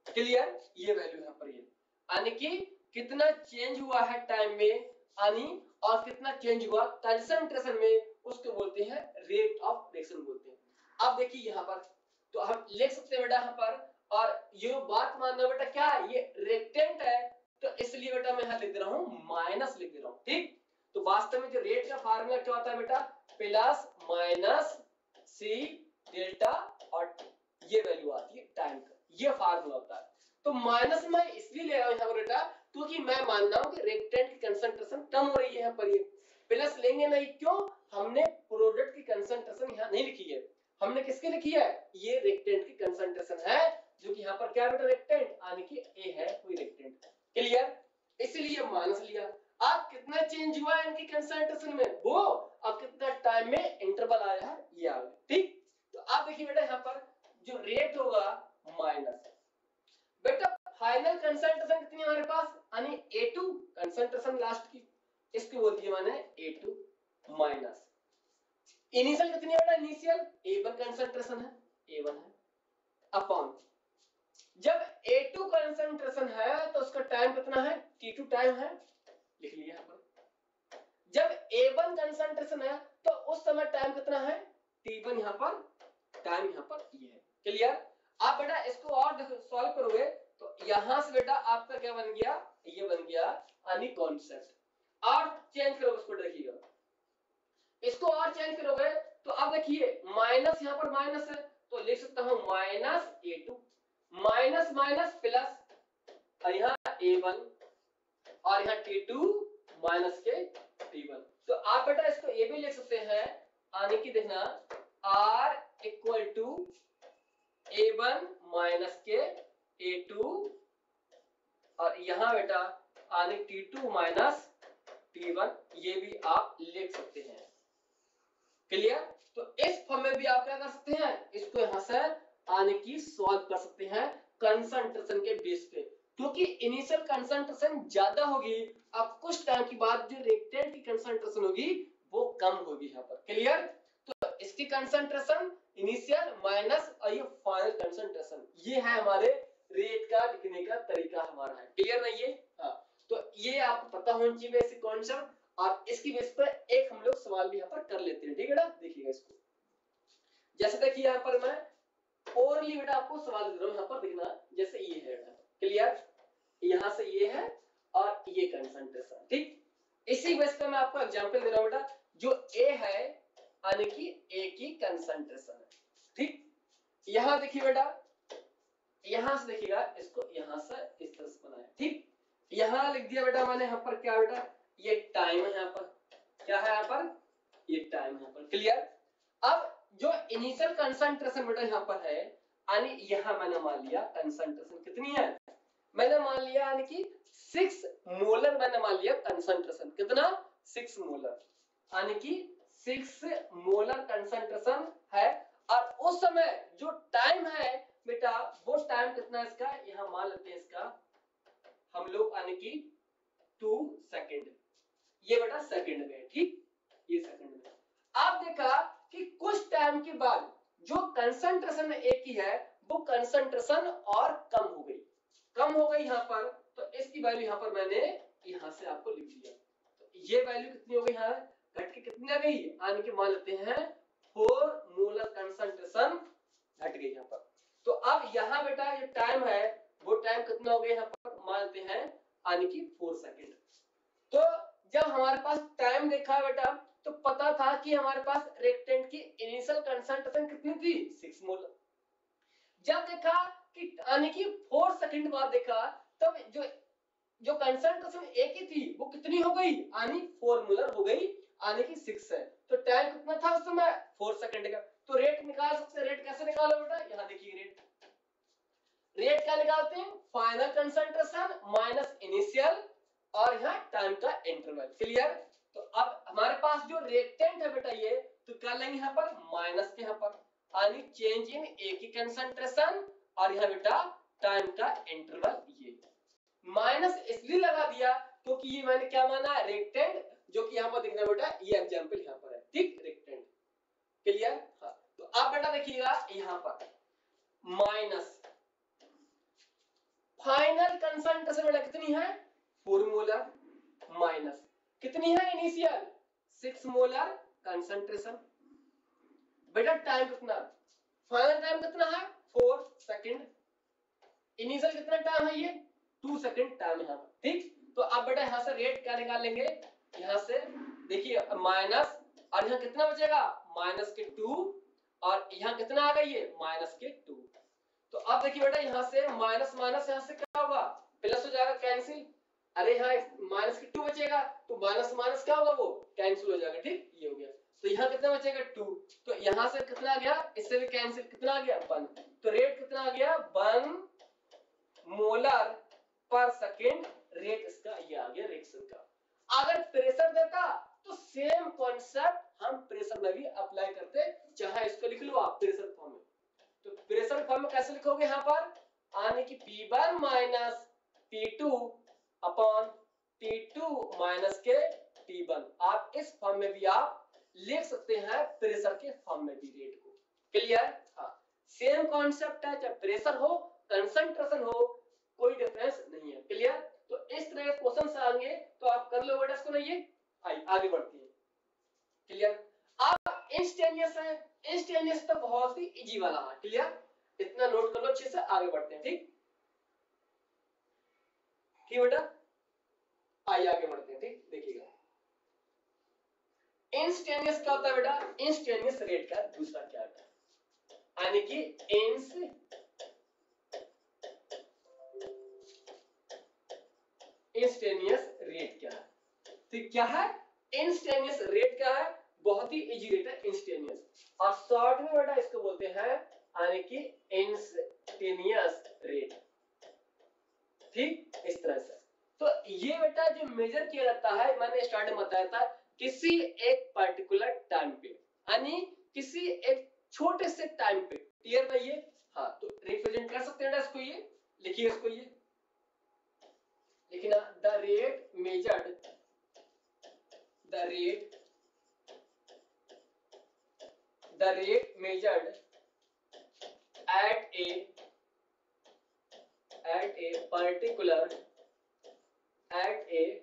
Clear? ये वैल्यू यहाँ पर ये। यानी कि कितना चेंज हुआ है टाइम में, यानी और कितना चेंज हुआ कंसंट्रेशन में, उसको बोलते हैं रेट ऑफ़ रिएक्शन बोलते हैं। अब देखिए यहाँ पर तो हम लिख सकते हैं बेटा यहाँ पर, और ये बात मान मानना बेटा, क्या है? ये रिएक्टेंट है तो इसलिए बेटा मैं यहाँ लिख दे रहा हूँ माइनस लिख दे रहा हूँ, ठीक? तो वास्तव में जो रेट का फार्मूला क्या होता है बेटा? प्लस माइनस सी डेल्टा और ये वैल्यू आती है टाइम का, ये फार्मूला होता है। तो माइनस मैं इसलिए ले रहा हूँ यहाँ पर बेटा क्योंकि मैं मान रहा हूँ कि रिएक्टेंट की कंसंट्रेशन कम हो रही है यहाँ पर ये। प्लस लेंगे नहीं, क्यों? हमने प्रोडक्ट की कंसंट्रेशन यहाँ नहीं लिखी है। हमने किसकी लिखी है? ये रिएक्टेंट की कंसंट्रेशन है, जो कि यहाँ पर क्या बेटा? रिएक्टेंट यानी कि ए है, कोई रिएक्टेंट क्लियर इसलिए माइनस लिया। अब कितना चेंज हुआ इनकी कंसंट्रेशन में? वो, अब कितना टाइम में इंटरवल आया है, ये आ गया। ठीक? आप देखिए बेटा यहाँ पर जो रेट होगा माइनस बेटा फाइनल कंसंट्रेशन कितनी हमारे पास? यानी A2 कंसंट्रेशन लास्ट की, इसकी बोलती है मैंने A2 माइनस इनिशियल कितनी बेटा? इनिशियल A1 कंसंट्रेशन है A1 है। अपॉन जब A2 कंसंट्रेशन है तो उसका टाइम कितना है? टी टू टाइम है। लिख लिया यहाँ पर। जब A1 कंसेंट्रेशन है तो उस समय टाइम कितना है? T1 यहाँ पर। टाइम यहाँ पर ये है। क्लियर आप बेटा इसको और सॉल्व करोगे तो यहाँ से बेटा आपका क्या बन गया? ये बन गया अनी कॉन्सेप्ट और चेंज करोगे उसको देखिएगा। इसको और चेंज करोगे तो अब देखिए माइनस यहाँ पर माइनस है तो लिख सकता हूँ minus a two minus minus plus और यहाँ ए वन और यहाँ टी टू माइनस के टी वन तो आप बेटा इसको ये भी लिख सकते हैं। आने की देखना r equal to a one minus के ए टू और यहाँ बेटा आने t two minus t one ये भी आप लिख सकते हैं। क्लियर तो इस फॉर्म में भी आप क्या कर सकते हैं? इसको यहाँ से आने की सॉल्व कर सकते हैं कंसंट्रेशन के बेस पे। क्योंकि इनिशियल कंसंट्रेशन ज़्यादा होगी, अब कुछ टाइम के बाद जो रिएक्टेंट की कंसंट्रेशन होगी, वो कम होगी यहाँ पर। क्लियर तो इसकी कंसंट्रेशन इनिशियल माइनस और ये फाइनल कंसंट्रेशन ये है हमारे रेट का लिखने का तरीका हमारा है। क्लियर नहीं है हाँ। तो ये आपको पता होना चाहिए बेसिक कॉन्सेप्ट और इसकी बेस पर एक हम लोग सवाल भी यहाँ पर कर लेते हैं, ठीक है ना? देखिएगा इसको। जैसे देखिए यहाँ पर मैं ओरली बेटा आपको सवाल दे रहा हूँ, यहाँ पर देखना, जैसे ये है क्लियर यहाँ से ये है, और ये कंसंट्रेशन ठीक? इसी बेस पर मैं आपको एग्ज़ाम्पल दे रहा हूँ बेटा, जो ए है, यानी कि ए की कंसंट्रेशन ठीक? यहाँ देखिए बेटा, यहाँ से देखिएगा, इसको यहाँ से इस तरह से बनाया ठीक? यहाँ लिख दिया बेटा मैंने, यहाँ पर क्या बेटा? ये टाइम है यहाँ पर। क्या है यहाँ पर? ये टाइम यहाँ पर। क्लियर अब जो इनिशियल कंसंट्रेशन बेटा यहाँ पर है, यानी यहाँ मैंने मान लिया कंसंट्रेशन कितनी है? मैंने मान लिया, यानी कि सिक्स मोलर मैंने मान लिया कंसंट्रेशन कितना? सिक्स मोलर यानी कि सिक्स मोलर कंसंट्रेशन है और उस समय जो टाइम है, बेटा, वो टाइम कितना इसका? यहाँ मान लेते हैं इसका। हम लोग यानी कि टू सेकेंड ये बेटा सेकेंड में ठीक? ये सेकेंड में आप देखा कि कुछ टाइम के बाद जो कंसंट्रेशन एक ही है, वो कंसंट्रेशन और कम हो गई। कम हो गई यहाँ पर तो इसकी वैल्यू यहाँ पर मैंने यहाँ से आपको लिख दिया। तो ये वैल्यू कितनी हो गई यहाँ? घट के कितनी आ गई? आने के मान लेते हैं फोर मोलर कंसंट्रेशन घट गई यहाँ पर। तो अब यहाँ बेटा ये टाइम है, वो टाइम कितना हो गया यहाँ पर? मान लेते हैं आने की फोर सेकेंड तो जब हमारे पास टाइम देखा बेटा तो पता था कि हमारे पास रेक्टेंट की इनिशियल कंसंट्रेशन कितनी थी? सिक्स मोल जब देखा कि, यानी कि फोर सेकंड बाद देखा, तब जो जो कंसंट्रेशन एक ही थी, वो कितनी हो गई? यानी फोर मोलर हो गई, यानी कि सिक्स है। तो टाइम कितना था उस समय फोर सेकंड का। तो रेट निकाल सकते रेट कैसे निकालो बेटा? यहाँ देखिए रेट रेट क्या निकालते हैं? फाइनल कंसंट्रेशन माइनस इनिशियल और यहाँ टाइम का इंटरवल क्लियर तो अब हमारे पास जो रिएक्टेंट है बेटा ये तो क्या लेंगे यहाँ पर? माइनस के यहाँ पर। यानी चेंज इन ए की कंसंट्रेशन और यहाँ बेटा टाइम का इंटरवल ये। माइनस इसलिए लगा दिया क्योंकि तो ये मैंने क्या माना? रेक्टेंट जो कि यहाँ पर दिखना बेटा, ये एग्ज़ाम्पल यहाँ पर रेक्टेंट। क्लियर हाँ। तो आप बेटा देखिएगा यहाँ पर। माइनस फाइनल कंसंट्रेशन बेटा कितनी है? फोर मोलर माइनस कितनी है इनिशियल सिक्स मोलर कंसंट्रेशन बेटा टाइम कितना? फाइनल टाइम कितना है? फोर सेकंड इनिशियल कितना टाइम है ये? टू सेकंड टाइम यहाँ ठीक? तो आप बेटा यहाँ से रेट क्या निकाल लेंगे यहाँ से देखिए माइनस और यहाँ कितना बचेगा? माइनस के टू और यहाँ कितना आ गई है? माइनस के टू। तो अब देखिए बेटा, यहाँ से माइनस माइनस यहाँ से क्या होगा? प्लस हो जाएगा, कैंसिल। अरे यहाँ माइनस की टू बचेगा तो माइनस माइनस क्या होगा वो? कैंसिल हो जाएगा, ठीक? ये हो गया। तो यहाँ कितना बचेगा? टू। तो यहाँ से कितना आ गया? इससे भी कैंसिल कितना आ गया? वन। तो रेट कितना आ गया? One molar per second rate इसका ये आ गया रिएक्शन का अगर प्रेशर देता तो सेम कॉन्सेप्ट हम प्रेशर में भी अप्लाई करते चाहे इसको लिख लो आप प्रेशर फॉर्म में। तो प्रेशर फॉर्म में कैसे लिखोगे यहाँ पर? आने की P1 माइनस P2 upon t two minus के टी वन आप इस फॉर्म में भी आप लिख सकते हैं प्रेशर के फॉर्म में भी रेट को। क्लियर हाँ। सेम कॉन्सेप्ट है, चाहे प्रेशर हो कंसंट्रेशन हो, कोई डिफरेंस नहीं है। क्लियर तो इस तरह के क्वेश्चन आएँगे तो आप कर लो बेटा इसको नहीं आई, आगे बढ़ती है। क्लियर आप इंस्टेनियस है इंस्टेनियस तो बहुत ही इजी वाला है क्लियर इतना नोट कर लो अच्छे से, आगे बढ़ते हैं, ठीक? ठीक बेटा? आइए, आगे बढ़ते हैं, ठीक? देखिएगा। इंस्टेनियस क्या होता है बेटा इंस्टेनियस रेट का दूसरा क्या होता है? यानी कि इंस इंस्टेनियस रेट क्या है? तो क्या है? इंस्टेनियस रेट क्या है? बहुत ही इजी रेट है इंस्टेनियस और शॉर्ट में बेटा इसको बोलते हैं, यानी कि इंस्टेनियस रेट ठीक? इस तरह से. तो ये बेटा जो मेजर किया जाता है, मैंने स्टार्ट में बताया था, किसी एक पर्टिकुलर टाइम पे, यानी किसी एक छोटे से टाइम पे. क्लियर भाई ये? हाँ तो रिप्रेजेंट कर सकते हैं इसको ये? लिखिए इसको ये. लेकिन the rate measured the rate the rate measured at a at a particular, at a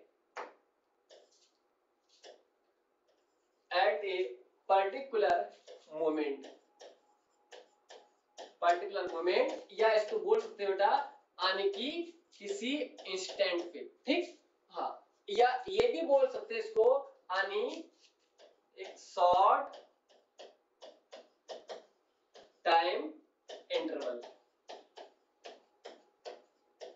at a particular moment. Particular moment या इसको बोल सकते हो बेटा, आने की किसी इंस्टेंट पे, ठीक? हाँ या ये भी बोल सकते हैं इसको एक शॉर्ट टाइम इंटरवल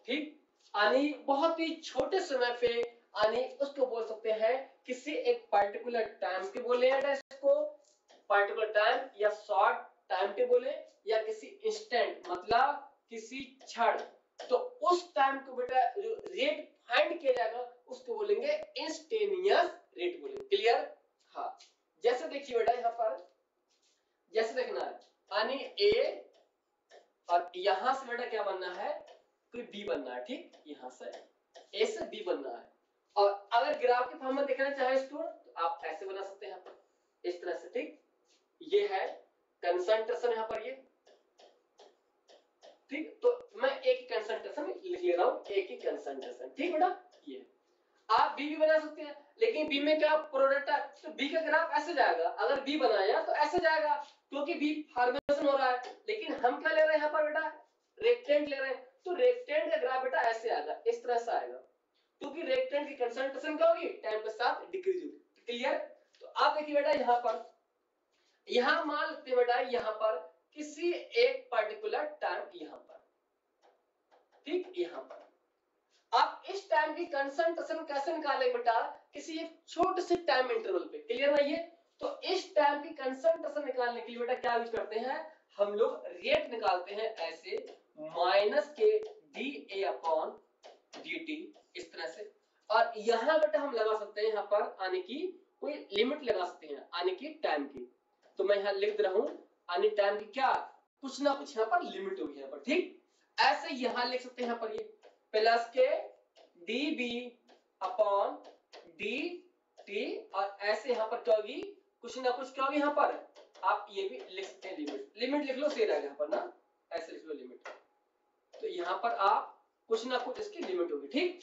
ठीक? यानी बहुत ही छोटे समय पे यानी उसको बोल सकते हैं, किसी एक पर्टिकुलर टाइम के बोले हैं इसको पर्टिकुलर टाइम या शॉर्ट टाइम पे बोले, या किसी इंस्टेंट मतलब किसी क्षण। तो उस टाइम को बेटा जो रेट फाइंड किया जाएगा, उसको बोलेंगे इंस्टेनियस रेट बोलेंगे क्लियर हाँ। जैसे देखिए बेटा यहाँ पर, जैसे देखना है। यानी ए और यहाँ से बेटा क्या बनना है? कोई बी बनना है, ठीक? यहाँ से ए से बी बनना है। और अगर ग्राफ के फॉर्म में देखना चाहे इसको तो आप ऐसे बना सकते हैं। इस तरह से, ठीक? ये है कंसंट्रेशन यहाँ पर ये। ठीक? तो मैं एक कंसंट्रेशन लिख ले रहा हूँ। एक ही कंसंट्रेशन ठीक बेटा? ये। आप बी भी बना सकते हैं, लेकिन बी में क्या प्रोडक्ट है तो बी का ग्राफ ऐसे जाएगा, अगर बी बनाया तो ऐसे जाएगा, क्योंकि बी फॉर्मेशन हो रहा है, लेकिन हम क्या ले रहे हैं यहाँ पर बेटा? रेक्टेंट ले रहे हैं तो रेक्टेंट का ग्राफ बेटा ऐसे आएगा, इस तरह से आएगा। क्योंकि रेक्टेंट की कंसंट्रेशन क्या होगी? टाइम के साथ डिक्रीज होगी। क्लियर तो आप देखिए बेटा यहाँ पर, यहाँ मान लेते बेटा, यहाँ पर किसी एक पर्टिकुलर टाइम यहाँ पर। ठीक? यहाँ पर। आप इस टाइम की कंसंट्रेशन कैसे निकालेंगे बेटा? किसी एक छोटे से टाइम इंटरवल पे। क्लियर है ये? तो इस टाइम की कंसंट्रेशन निकालने के लिए बेटा क्या यूज़ करते हैं? हम लोग रेट निकालते हैं ऐसे माइनस के d a upon d t इस तरह से। और यहाँ बेटा हम लगा सकते हैं, यहाँ पर आने की कोई लिमिट लगा सकते हैं, आने की टाइम की। तो मैं यहाँ लिख रहा हूँ, आने टाइम की क्या? कुछ ना कुछ यहाँ पर लिमिट होगी यहाँ पर, ठीक? ऐसे यहाँ लिख सकते हैं यहाँ पर ये। प्लस के d b upon d t और ऐसे यहाँ पर क्या होगी? कुछ ना कुछ क्या होगी यहाँ पर? आप ये भी लिख सकते हैं लिमिट लिमिट लिख लो सही रहेगा यहाँ पर ना? ऐसे लिख लो लिमिट तो यहाँ पर आप कुछ ना कुछ इसकी लिमिट होगी ठीक?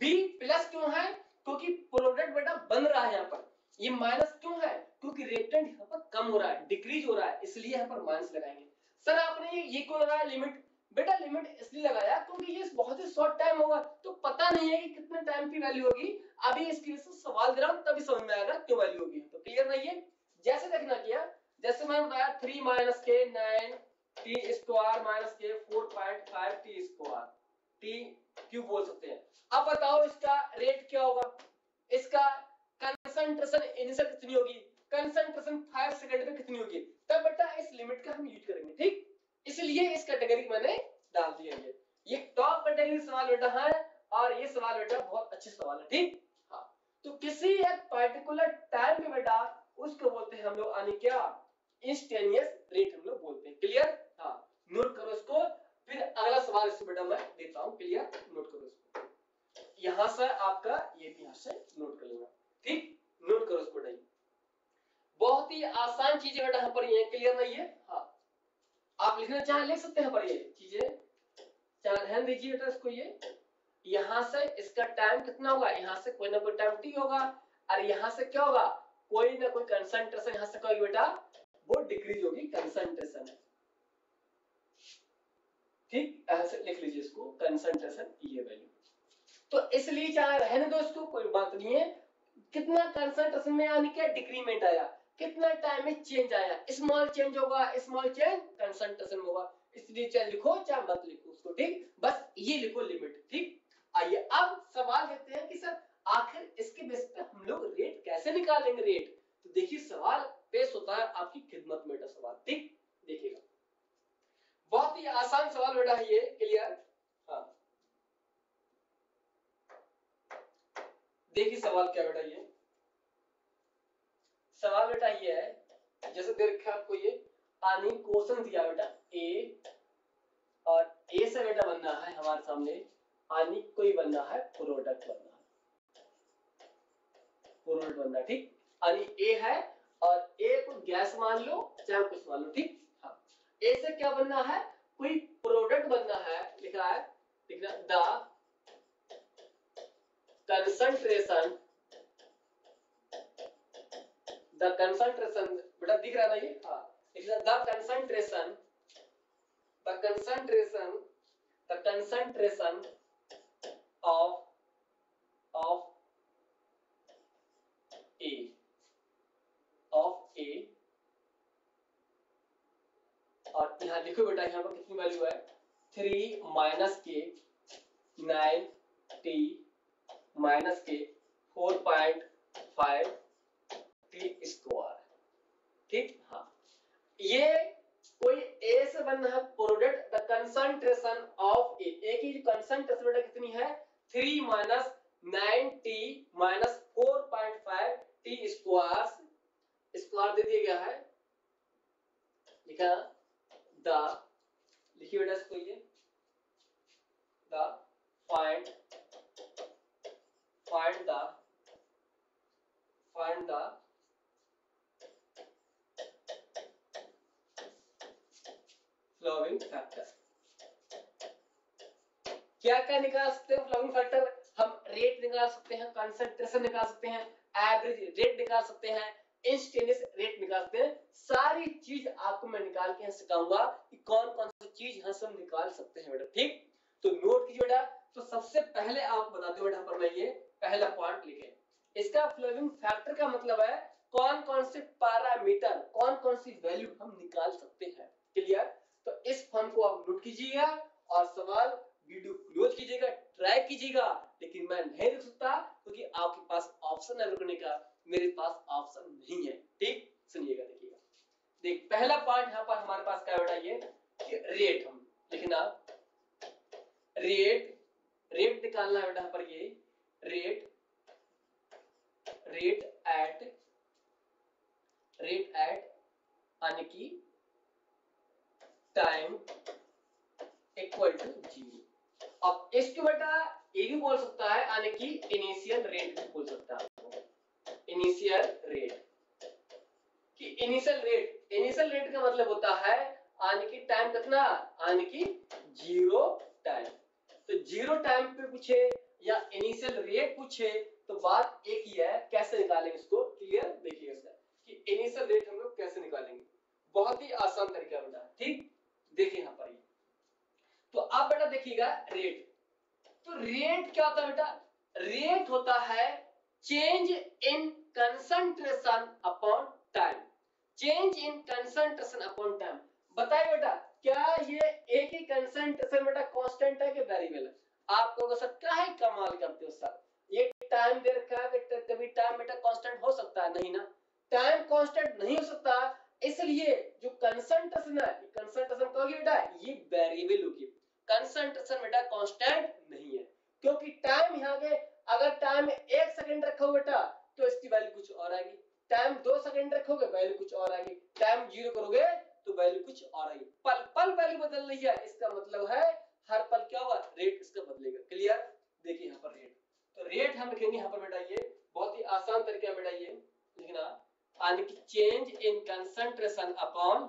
बी प्लस क्यों है? क्योंकि प्रोडक्ट बेटा बन रहा है यहाँ पर। ये माइनस क्यों है? क्योंकि रेटेंट यहाँ पर कम हो रहा है डिक्रीज हो रहा है इसलिए यहाँ पर माइनस लगाएँगे। सर आपने ये, क्यों लगाया लिमिट बेटा लिमिट इसलिए लगाया क्योंकि ये बहुत ही शॉर्ट टाइम होगा तो पता नहीं है कि कितने टाइम की वैल्यू होगी। अभी इसके लिए सवाल दे रहा हूँ, तभी समझ में आएगा क्यों वैल्यू होगी। तो क्लियर नहीं है? जैसे देखना किया, जैसे मैंने बताया थ्री माइनस के नाइन टी स्क्वायर माइनस के four point five t square t cube बोल सकते हैं? अब बताओ इसका रेट क्या होगा? इसका कंसंट्रेशन इनिशियल कितनी होगी? कंसंट्रेशन 5 सेकंड में कितनी होगी? तब बेटा इस लिमिट का हम यूज़ करेंगे, ठीक? इसलिए इस कैटेगरी मैंने डाल दिया ये। ये टॉप कैटेगरी सवाल बेटा है और ये सवाल बेटा बहुत अच्छे सवाल है, ठीक? हाँ। तो किसी एक पर्टिकुलर टाइम पे बेटा उसको बोलते हैं हम लोग आने क्या? इंस्टेनियस रेट हम लोग बोलते हैं। क्लियर हाँ। नोट करो इसको। फिर अगला सवाल इससे बेटा मैं देता हूँ। क्लियर नोट करो इसको। यहाँ से आपका ये भी यहाँ से नोट कर लेना। ठीक? नोट करो इसको बहुत ही आसान चीज़ है बेटा यहाँ पर ये क्लियर नहीं है? हाँ। आप लिखना चाहे लिख सकते हैं पर ये चीज़ें। ध्यान दीजिए बेटा इसको ये। यहाँ से इसका टाइम कितना होगा? यहाँ से कोई ना कोई टाइम टी होगा। और यहाँ से क्या होगा? कोई ना कोई कंसंट्रेशन यहाँ से क्या बेटा? वो डिक्रीज होगी कंसंट्रेशन ठीक? ऐसे लिख लीजिए इसको कंसंट्रेशन ये वैल्यू तो इसलिए चाहे रहने दो इसको, कोई बात नहीं है। कितना कंसंट्रेशन में यानी क्या डिक्रीमेंट आया। कितना टाइम में चेंज आया? स्मॉल चेंज होगा स्मॉल चेंज कंसंट्रेशन होगा। इसलिए चाहे लिखो, चाहे मत लिखो, उसको ठीक? बस ये लिखो लिमिट ठीक? आइए, अब सवाल देखते हैं कि सर, आखिर इसके बेस पे हम लोग रेट कैसे निकालेंगे रेट तो देखिए, सवाल पेश होता है आपकी खिदमत में सवाल, ठीक? देखिएगा। बहुत ही आसान सवाल बेटा है ये क्लियर हाँ। देखिए सवाल क्या बेटा ये। सवाल बेटा ये है, जैसे दे रखा आपको ये आनी क्वेश्चन दिया बेटा ए और ए से बेटा बनना है हमारे सामने आनी कोई बनना है प्रोडक्ट बनना है। प्रोडक्ट बनना है, ठीक? आनी ए है और ए को गैस मान लो, चाहे कुछ मान लो, ठीक? हाँ। ए से क्या बनना है? कोई प्रोडक्ट बनना है, लिखा है, लिखना, द कंसंट्रेशन the concentration बेटा दिख रहा है ना हाँ the concentration the concentration the concentration of of A of A और यहाँ लिखो बेटा यहाँ पर कितनी वैल्यू है थ्री माइनस के नाइन टी माइनस के four point five t square ठीक? हाँ। ये कोई ए से बनना है product the concentration of a a की कंसंट्रेशन बेटा कितनी है? 3 माइनस 9t माइनस 4.5 t स्क्वायर स्क्वायर दे दिया गया है। लिखा द लिखिए बेटा इसको ये the find find the find the following factor क्या क्या निकाल सकते हैं फ्लोविंग फैक्टर हम रेट निकाल सकते हैं कंसंट्रेशन निकाल सकते हैं एवरेज रेट निकाल सकते हैं इंस्टेंटेनियस रेट निकाल सकते हैं। सारी चीज़ आपको मैं निकाल के सिखाऊँगा कि कौन कौन सी चीज़ हम निकाल सकते हैं बेटा ठीक? तो नोट कीजिए बेटा तो सबसे पहले आप बता दो बेटा पर मैं ये पहला पॉइंट लिखे। इसका फ्लोविंग फैक्टर का मतलब है कौन कौन से पैरामीटर कौन कौन सी वैल्यू हम निकाल सकते हैं। क्लियर तो इस फॉर्म को आप नोट कीजिएगा और सवाल वीडियो क्लोज कीजिएगा, ट्राई कीजिएगा, लेकिन मैं नहीं लिख सकता क्योंकि तो आपके पास ऑप्शन है रुकने का। मेरे पास ऑप्शन नहीं है, ठीक? सुनिएगा, देखिएगा। देख, पहला पॉइंट यहाँ पर हमारे पास क्या बेटा ये रेट हम लिखना। रेट रेट निकालना है बेटा यहाँ पर ये। Rate rate at rate at यानी कि टाइम इक्वल टू ज़ीरो अब इसको बेटा ये भी बोल सकता है, यानी कि इनिशियल रेट भी बोल सकता है इनिशियल रेट कि इनिशियल रेट इनिशियल रेट का मतलब होता है आने की टाइम कितना? आने की ज़ीरो टाइम तो ज़ीरो टाइम पे पूछे या इनिशियल रेट पूछे तो बात एक ही है, कैसे निकालेंगे इसको? क्लियर देखिए इसका। कि इनिशियल रेट हम लोग कैसे निकालेंगे? बहुत ही आसान तरीका बेटा। ठीक? देखिए यहाँ पर तो आप बेटा देखिएगा रेट तो रेट क्या होता है बेटा? रेट होता है change in concentration upon time change in concentration upon time बताइए बेटा, क्या ये एक ही कंसंट्रेशन बेटा कांस्टेंट है कि वेरिएबल है? आप कहोगे सर क्या है कमाल करते हो सर। ये टाइम दे रखा है कभी टाइम बेटा कांस्टेंट हो सकता है, नहीं ना? टाइम कांस्टेंट नहीं हो सकता इसलिए जो कंसंट्रेशन है कंसंट्रेशन कहोगे बेटा ये वेरिएबल होगी कंसंट्रेशन बेटा कांस्टेंट नहीं है। क्योंकि टाइम यहाँ के अगर टाइम एक सेकंड रखो बेटा तो इसकी वैल्यू कुछ और आएगी। टाइम दो सेकंड रखोगे वैल्यू कुछ और आएगी। टाइम ज़ीरो करोगे तो वैल्यू कुछ और आएगी। पल पल वैल्यू बदल रही है। इसका मतलब है, हर पल क्या हुआ? रेट इसका बदलेगा। क्लियर देखिए यहाँ पर रेट तो रेट हम लिखेंगे यहाँ पर, बेटा ये। बहुत ही आसान तरीका है बेटा ये लिखना यानी चेंज इन कंसंट्रेशन अपॉन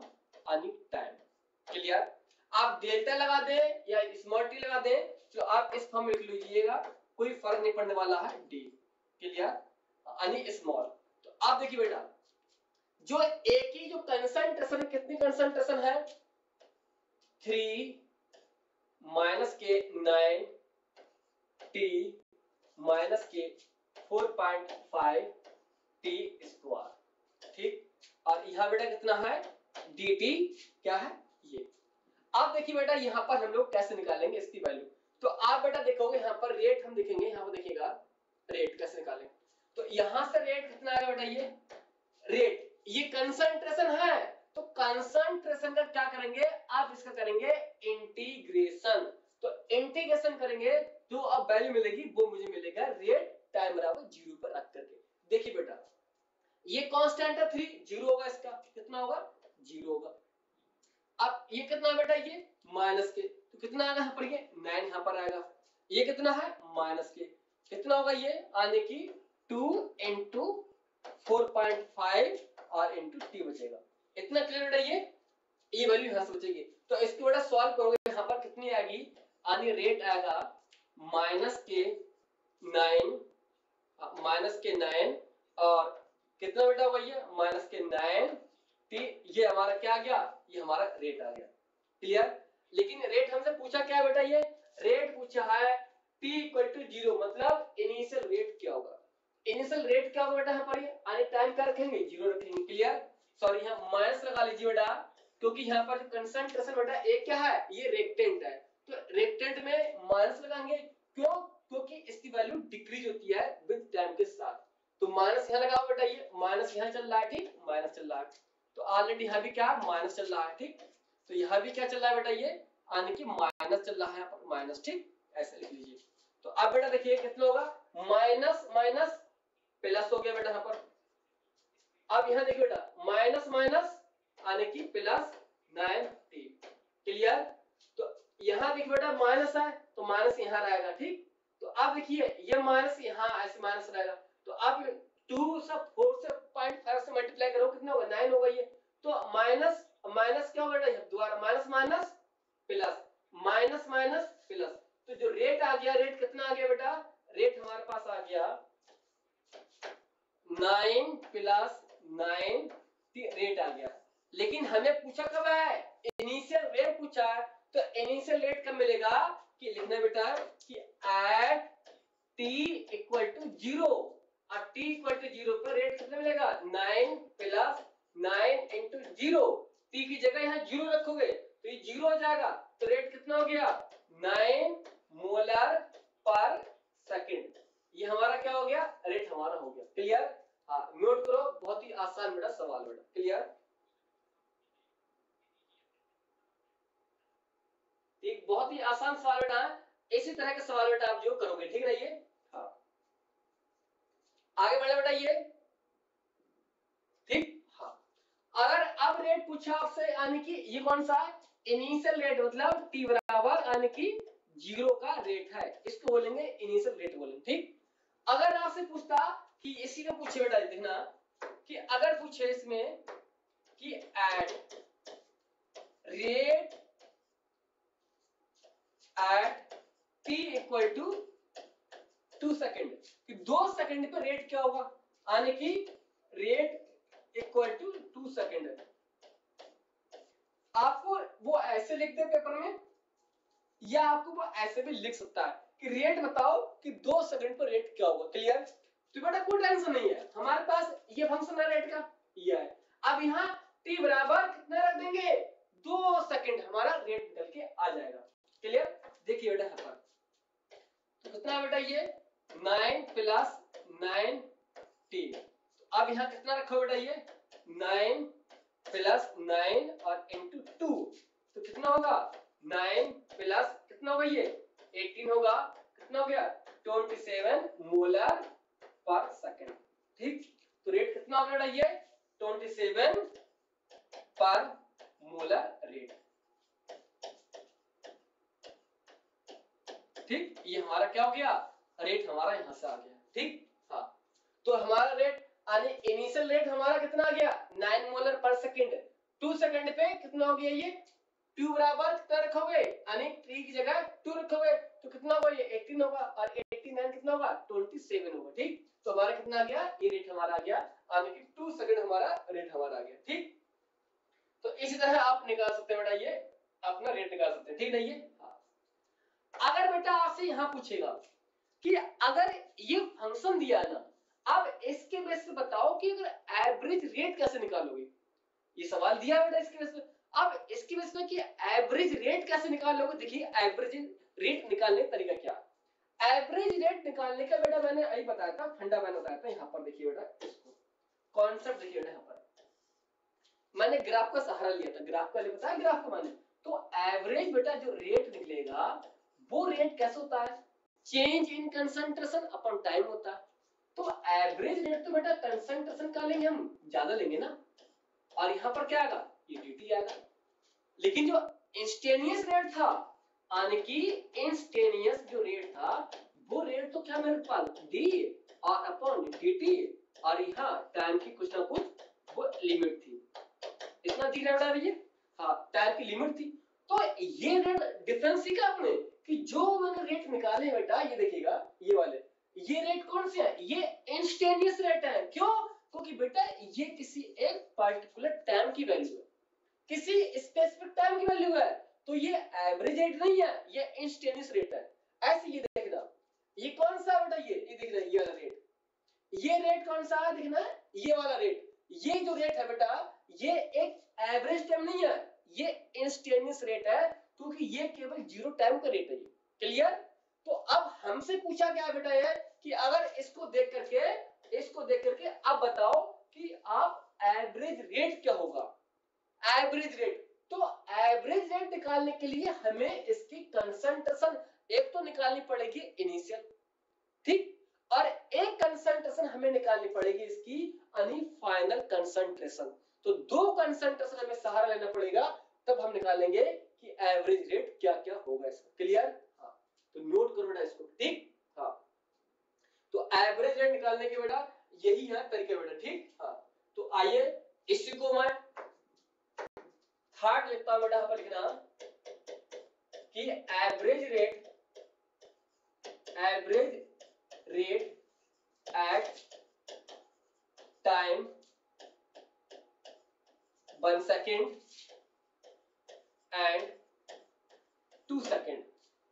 यानी टाइम क्लियर आप डेल्टा लगा दें या स्मॉल टी लगा दे तो आप इस फॉर्म में लिख लीजिएगा, कोई फ़र्क नहीं पड़ने वाला है डी क्लियर यानी स्मॉल तो आप देखिए बेटा, जो एक ही जो कंसंट्रेशन कितनी कंसंट्रेशन है? थ्री माइनस के नाइन टी माइनस के four point five t square ठीक? और यहाँ बेटा कितना है? डी क्या है? ये। अब देखिए बेटा, यहाँ पर हम लोग कैसे निकालेंगे इसकी वैल्यू तो आप बेटा देखोगे, यहाँ पर रेट हम देखेंगे, यहाँ पर देखिएगा रेट कैसे निकालें। तो यहाँ से रेट कितना आएगा बेटा ये? रेट ये कंसंट्रेशन है। तो कंसंट्रेशन का क्या करेंगे? आप इसका करेंगे इंटीग्रेशन तो इंटीग्रेशन करेंगे, जो अब वैल्यू मिलेगी, वो मुझे मिलेगा रेट टाइम बराबर ज़ीरो पर रख करके। देखिए बेटा ये कांस्टेंट है थ्री ज़ीरो होगा इसका। कितना होगा? ज़ीरो होगा। अब ये कितना बेटा? ये माइनस के तो कितना आएगा यहाँ पर? ये नाइन यहाँ पर आएगा। ये कितना है? माइनस के कितना होगा ये? आने की two into four point five और इंटू टी बचेगा। इतना क्लियर बेटा ये? ये वैल्यू यहाँ से बचेगी। तो इसकी बेटा सॉल्व करोगे, यहाँ पर कितनी आएगी? आने रेट आएगा माइनस के नाइन माइनस के नाइन और कितना बेटा हुआ ये? माइनस के नाइन टी ये हमारा क्या आ गया? ये हमारा रेट आ गया। क्लियर लेकिन रेट हमसे पूछा क्या बेटा ये? रेट पूछा है t इक्वल टू ज़ीरो मतलब इनिशियल रेट क्या होगा? इनिशियल रेट क्या होगा बेटा यहाँ पर आने टाइम क्या रखेंगे? ज़ीरो रखेंगे। क्लियर सॉरी यहाँ माइनस लगा लीजिए बेटा, क्योंकि यहाँ पर कंसंट्रेशन बेटा एक क्या है? ये रेक्टेंट है। तो रेक्टेंट में माइनस लगाएँगे। क्यों? क्योंकि इसकी वैल्यू डिक्रीज होती है विद टाइम के साथ। तो माइनस यहाँ लगाओ बेटा, ये माइनस यहाँ चल रहा है, ठीक? माइनस चल रहा है। तो ऑलरेडी यहाँ भी क्या? माइनस चल रहा है, ठीक? तो यहाँ भी क्या चल रहा है बेटा, ये? यानी कि माइनस चल रहा है माइनस, ठीक? ऐसे लिख लीजिए। तो अब बेटा देखिए कितना होगा? माइनस माइनस, प्लस हो गया बेटा यहाँ पर। अब यहाँ देखिए बेटा, माइनस माइनस आने की प्लस नाइन टी क्लियर? तो यहाँ देखिए बेटा, माइनस है तो माइनस यहाँ रहेगा, ठीक? तो अब देखिए, ये माइनस यहाँ, ऐसे माइनस रहेगा। तो अब टू से फोर से पॉइंट फाइव से मल्टीप्लाई करो, कितना होगा? नाइन होगा ये। तो माइनस माइनस क्या होगा दोबारा minus minus plus minus minus plus तो जो रेट आ गया रेट कितना आ गया बेटा? रेट हमारे पास आ गया नाइन प्लस नाइन रेट आ गया। लेकिन हमें पूछा कब है? इनिशियल रेट पूछा है। तो इनिशियल रेट कब मिलेगा? कि लिखना बेटा, कि at t equal to zero और टी इक्वल टू ज़ीरो पर रेट कितना मिलेगा? Nine plus nine into zero t की जगह यहाँ ज़ीरो रखोगे तो ये ज़ीरो हो जाएगा। तो रेट कितना हो गया? नाइन मोलर पर सेकंड ये हमारा क्या हो गया? रेट हमारा हो गया। क्लियर हाँ नोट करो, बहुत ही आसान बेटा सवाल बेटा। क्लियर एक बहुत ही आसान सवाल बेटा है इसी तरह के सवाल बेटा आप जो करोगे, ठीक हाँ आगे बढ़े ये ठीक? हाँ। अगर अब रेट पूछा आपसे, यानी कि ये कौन सा इनिशियल रेट मतलब टी बराबर, यानी कि ज़ीरो का रेट है। इसको बोलेंगे इनिशियल रेट बोलेंगे, ठीक? अगर आपसे पूछता कि इसी का पूछे बेटा देखना कि अगर पूछे इसमें कि at rate at t equal to two second कि दो सेकेंड पे रेट क्या होगा? यानी कि rate equal to two second आपको वो ऐसे लिख दे पेपर में, या आपको वो ऐसे भी लिख सकता है कि रेट बताओ कि दो सेकंड पर रेट क्या होगा। क्लियर तो बेटा कोई टेंशन नहीं है। हमारे पास ये फ़ंक्शन है रेट का। ये है। अब यहाँ टी बराबर कितना रख देंगे? दो सेकंड हमारा रेट निकल के आ जाएगा। क्लियर देखिए बेटा यहाँ पर। तो कितना बेटा ये? Nine plus nine t. तो अब यहाँ कितना रखो बेटा ये नाइन प्लस नाइन और इंटू टू तो कितना होगा? नाइन प्लस कितना होगा ये? एटीन होगा। कितना हो गया? ट्वेंटी सेवन मोलर पर सेकेंड ठीक? तो रेट कितना हो गया ये ट्वेंटी सेवन पर मोलर रेट ठीक? ये हमारा क्या हो गया? रेट हमारा यहाँ से आ गया। ठीक? हाँ। तो हमारा रेट इनिशियल रेट हमारा कितना आ गया? नाइन मोलर पर सेकेंड टू सेकेंड पे कितना हो गया ये? टू बराबर कितना रखोगे? यानी थ्री की जगह टू रखोगे। तो कितना होगा ये? एटीन होगा। और एट्टी नाइन कितना होगा? ट्वेंटी सेवन होगा। ठीक? तो हमारा कितना आ गया? ये रेट हमारा आ गया। यानी कि टू सेकेंड हमारा रेट हमारा आ गया। ठीक? तो इसी तरह आप निकाल सकते हैं बेटा ये। अपना रेट निकाल सकते हैं। ठीक नहीं ये हाँ। अगर बेटा आपसे यहाँ पूछेगा कि अगर ये फ़ंक्शन दिया ना, अब इसके बेस पे बताओ कि अगर एवरेज रेट कैसे निकालोगे? ये सवाल दिया बेटा इसके बेस पे। अब इसकी वजह से कि एवरेज रेट कैसे निकालोगे? देखिए एवरेज रेट निकालने का तरीका क्या? एवरेज रेट निकालने का बेटा मैंने यही बताया था, फंडा मैंने बताया था, यहाँ पर देखिए बेटा कॉन्सेप्ट देखिए बेटा यहाँ पर। मैंने ग्राफ का सहारा लिया था ग्राफ का बताया ग्राफ का मैंने। तो एवरेज बेटा जो रेट निकलेगा, वो रेट कैसे होता है? Change in concentration upon time होता है। तो एवरेज रेट तो बेटा कंसंट्रेशन का लेंगे हम, ज़्यादा लेंगे ना। और यहाँ पर क्या आएगा? ये ड्यूटी आएगा। लेकिन जो इंस्टेनियस रेट था, यानी कि इंस्टेनियस जो रेट था, वो रेट तो क्या मेरे पास? डी और अपॉन डी और यहाँ टाइम की कुछ ना कुछ वो लिमिट थी। इतना दिख रहा है हाँ टाइम की लिमिट थी। तो ये रेट डिफरेंस सीखा आपने कि जो मैंने रेट निकाले बेटा, ये देखिएगा, ये वाले, ये रेट कौन से है? ये इंस्टेनियस रेट है। क्यों? क्योंकि बेटा, ये किसी एक पर्टिकुलर टाइम की वैल्यू है। किसी स्पेसिफिक टाइम की वैल्यू है। तो ये एवरेज रेट नहीं है, ये इंस्टेनियस रेट है। ऐसे ये देखना। ये कौन सा बेटा, ये ये देखना ये वाला रेट ये रेट कौन सा है देखना? ये वाला रेट ये जो रेट है बेटा, ये एक एवरेज टाइम नहीं है। ये इंस्टेनियस रेट है। क्योंकि ये केवल ज़ीरो टाइम का रेट है क्लियर तो अब हमसे पूछा क्या बेटा ये, कि अगर इसको देख करके, इसको देख करके अब बताओ कि आप एवरेज रेट क्या होगा? एवरेज रेट तो एवरेज रेट निकालने के लिए हमें इसकी कंसंट्रेशन एक तो निकालनी पड़ेगी इनिशियल ठीक? और एक कंसंट्रेशन हमें निकालनी पड़ेगी इसकी, यानी फाइनल कंसंट्रेशन तो दो कंसंट्रेशन हमें सहारा लेना पड़ेगा, तब हम निकालेंगे एवरेज रेट क्या क्या होगा इसका? क्लियर हाँ। तो नोट करो बेटा इसको। ठीक? हाँ। तो एवरेज रेट निकालने के बेटा यही है तरीका बेटा, ठीक? हाँ। तो आइए इसी को मैं थर्ड लिखता हूँ बेटा लिखना। कि average rate average rate at time one second and two second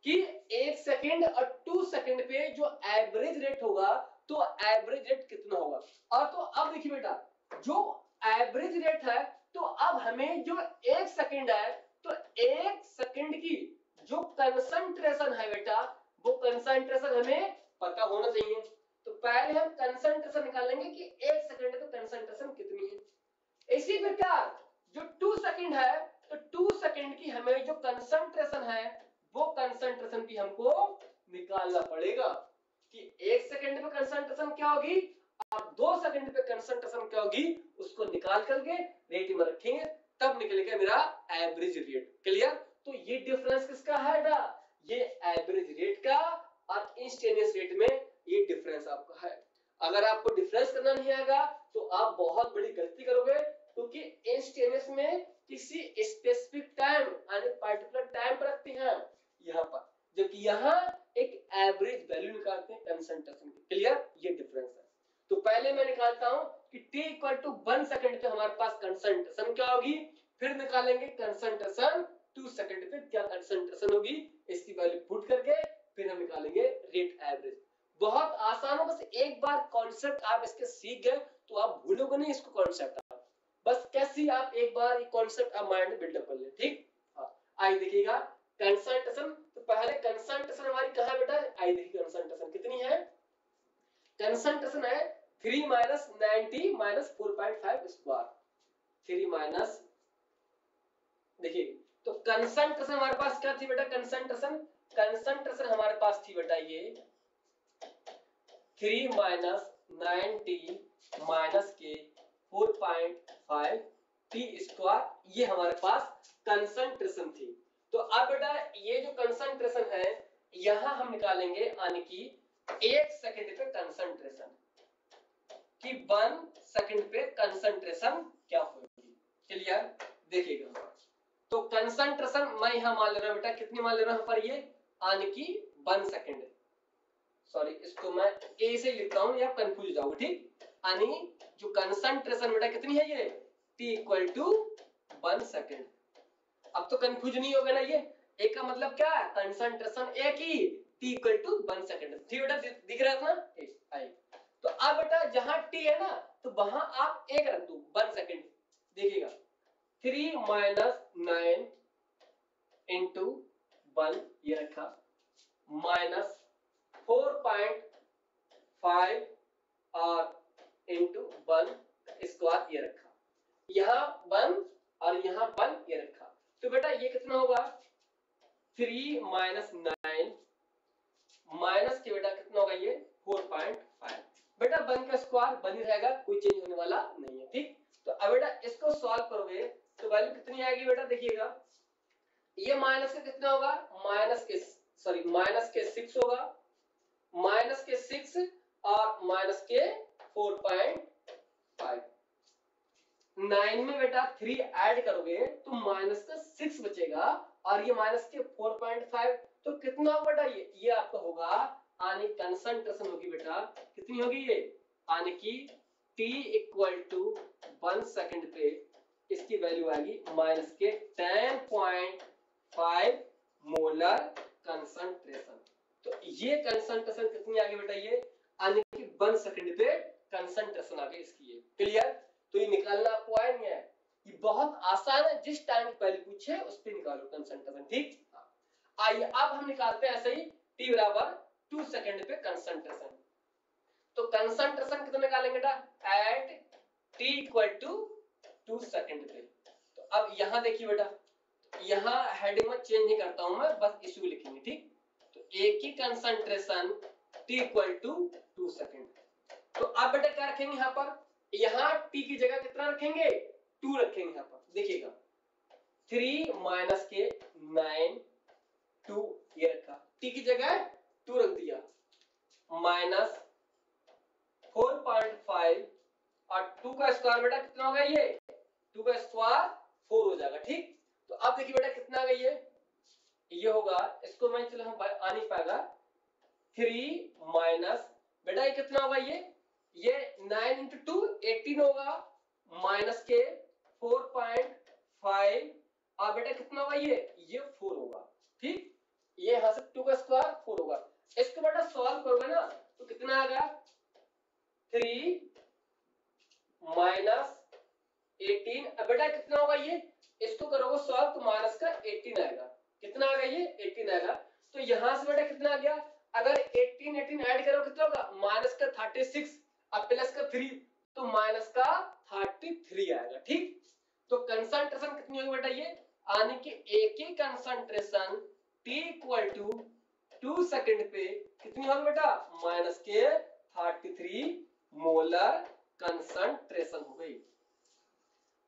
कि एक सेकेंड और टू सेकेंड पे जो एवरेज रेट होगा तो एवरेज रेट कितना होगा? और तो अब देखिए बेटा, जो एवरेज रेट है तो अब हमें जो एक सेकेंड है तो एक सेकेंड की जो कंसंट्रेशन है बेटा, वो कंसंट्रेशन हमें पता होना चाहिए। तो पहले हम कंसंट्रेशन निकालेंगे कि एक सेकेंड तो कंसंट्रेशन कितनी है? इसी प्रकार जो टू सेकेंड है तो टू सेकेंड की हमें जो कंसंट्रेशन है, वो कंसंट्रेशन भी हमको निकालना पड़ेगा कि एक सेकेंड पे कंसंट्रेशन क्या होगी और दो सेकंड पे कंसंट्रेशन क्या होगी, उसको निकाल करके रेट में रखेंगे तब निकलेगा मेरा एवरेज रेट क्लियर तो ये डिफरेंस किसका है ना? ये एवरेज रेट का और इंस्टेनियस रेट में ये डिफरेंस आपका है। अगर आपको डिफरेंस करना नहीं आएगा तो आप बहुत बड़ी गलती करोगे, क्योंकि इंस्टेनियस में किसी स्पेसिफिक टाइम यानी पर्टिकुलर टाइम पर रखते हैं। यहाँ पर। जबकि यहाँ एक एवरेज वैल्यू निकालते हैं कंसंट्रेशन की। क्लियर ये डिफरेंस है। तो पहले मैं निकालता हूँ कि t equal to one second पे हमारे पास कंसंट्रेशन क्या होगी? फिर निकालेंगे कंसंट्रेशन टू सेकेंड पे। क्या कंसंट्रेशन होगी? इसकी वैल्यू पुट करके फिर हम निकालेंगे रेट एवरेज बहुत आसान हो। बस एक बार कॉन्सेप्ट आप इसके सीख गए तो आप भूलोगे नहीं इसको कॉन्सेप्ट बस कैसे आप एक बार ये कॉन्सेप्ट आप माइंड में बिल्डअप कर ले, ठीक? हाँ आइए देखिएगा कंसंट्रेशन तो पहले कंसंट्रेशन हमारी कहा बेटा? आइए देखिए कंसंट्रेशन कितनी है? कंसंट्रेशन है three minus ninety minus four point five square three minus देखिए तो कंसंट्रेशन हमारे पास क्या थी बेटा? कंसंट्रेशन कंसंट्रेशन हमारे पास थी बेटा ये थ्री माइनस नाइनटी माइनस के four point five t square ये हमारे पास कंसंट्रेशन थी। तो अब बेटा, ये जो कंसंट्रेशन है, यहाँ हम निकालेंगे यानी कि एक सेकंड पे कंसंट्रेशन कि वन सेकंड पे कंसंट्रेशन क्या होगी? क्लियर देखिएगा। तो कंसंट्रेशन मैं यहाँ मान ले रहा हूँ बेटा, कितनी मान ले रहा हूँ पर ये आने की वन सेकंड सॉरी इसको मैं ए से लिखता हूँ या कंफ्यूज हो ठीक? यानी जो कंसंट्रेशन बेटा कितनी है ये? t equal to one second अब तो कंफ्यूज नहीं होगा ना ये? एक का मतलब क्या है? कंसंट्रेशन एक ही, t equal to one second थी बेटा? दिख रहा था ना आई तो अब बेटा जहाँ t है ना तो वहाँ आप एक रख दो वन सेकंड देखिएगा। Three minus nine into one ये रखा। माइनस फोर पॉइंट फाइव और इंटू वन स्क्वायर ये रखा। यहाँ वन और यहाँ वन ये रखा। तो बेटा ये कितना होगा? थ्री माइनस नाइन माइनस के बेटा कितना होगा ये? फोर पॉइंट फाइव बेटा वन का स्क्वायर बन ही रहेगा, कोई चेंज होने वाला नहीं है, ठीक? तो अब बेटा इसको सॉल्व करोगे तो वैल्यू कितनी आएगी बेटा, देखिएगा। ये माइनस का कितना होगा? माइनस के सॉरी माइनस के सिक्स होगा। माइनस के सिक्स और माइनस के फोर पॉइंट फाइव नाइन में बेटा थ्री ऐड करोगे तो माइनस का सिक्स बचेगा, और ये माइनस के फोर पॉइंट फाइव तो कितना होगा बेटा ये ये आपका होगा? आने कंसंट्रेशन होगी बेटा, कितनी होगी ये? आने की t equal to one second पे इसकी वैल्यू आएगी माइनस के ten point five molar concentration तो ये कंसंट्रेशन कितनी आ गई बेटा ये? आने की वन सेकेंड पे कंसंट्रेशन आ गई इसकी क्लियर तो ये निकालना आपको आया नहीं है ये बहुत आसान है, जिस टाइम पहले पूछे उस पर निकालो कंसंट्रेशन ठीक? आइए, अब हम निकालते हैं ऐसे ही, t बराबर टू सेकेंड पे कंसंट्रेशन तो कंसंट्रेशन कितना निकालेंगे बेटा? At t equal to two second पे। तो अब यहाँ देखिए बेटा, यहाँ हेडिंग में चेंज नहीं करता हूँ मैं, बस इशू लिखेंगे, ठीक? तो एक ही concentration t equal to two second तो आप बेटा क्या रखेंगे यहाँ पर? यहाँ टी की जगह कितना रखेंगे? टू रखेंगे यहाँ पर। देखिएगा। थ्री माइनस के नाइन टू ये रखा। टी की जगह टू रख दिया। माइनस फोर पॉइंट फाइव और टू का स्क्वायर बेटा कितना होगा ये? टू का स्क्वायर फोर हो जाएगा, ठीक? तो अब देखिए बेटा कितना आ गई ये। ये होगा, इसको मैं चलो हम आ नहीं पाएगा। थ्री माइनस बेटा ये कितना होगा ये? ये नाइन इंटू टू एटीन होगा माइनस के फोर पॉइंट फाइव और बेटा कितना होगा ये? ये फोर होगा, ठीक? ये यहाँ से टू का स्क्वायर फोर होगा। इसको बेटा सॉल्व करोगे ना तो कितना आ गया? थ्री माइनस एटीन बेटा कितना होगा ये? इसको करोगे सॉल्व तो माइनस का एटीन आएगा। कितना आ गया ये? एटीन आएगा। तो यहाँ से बेटा कितना आ गया? अगर एटीन एटीन ऐड करो कितना होगा? माइनस का थर्टी सिक्स अब प्लस का थ्री तो माइनस का थर्टी थ्री आएगा, ठीक? तो कंसंट्रेशन कितनी होगी बेटा ये? आने की एक ही concentration t equal to two second पे कितनी होगी बेटा? माइनस के थर्टी थ्री मोलर कंसंट्रेशन हो गई।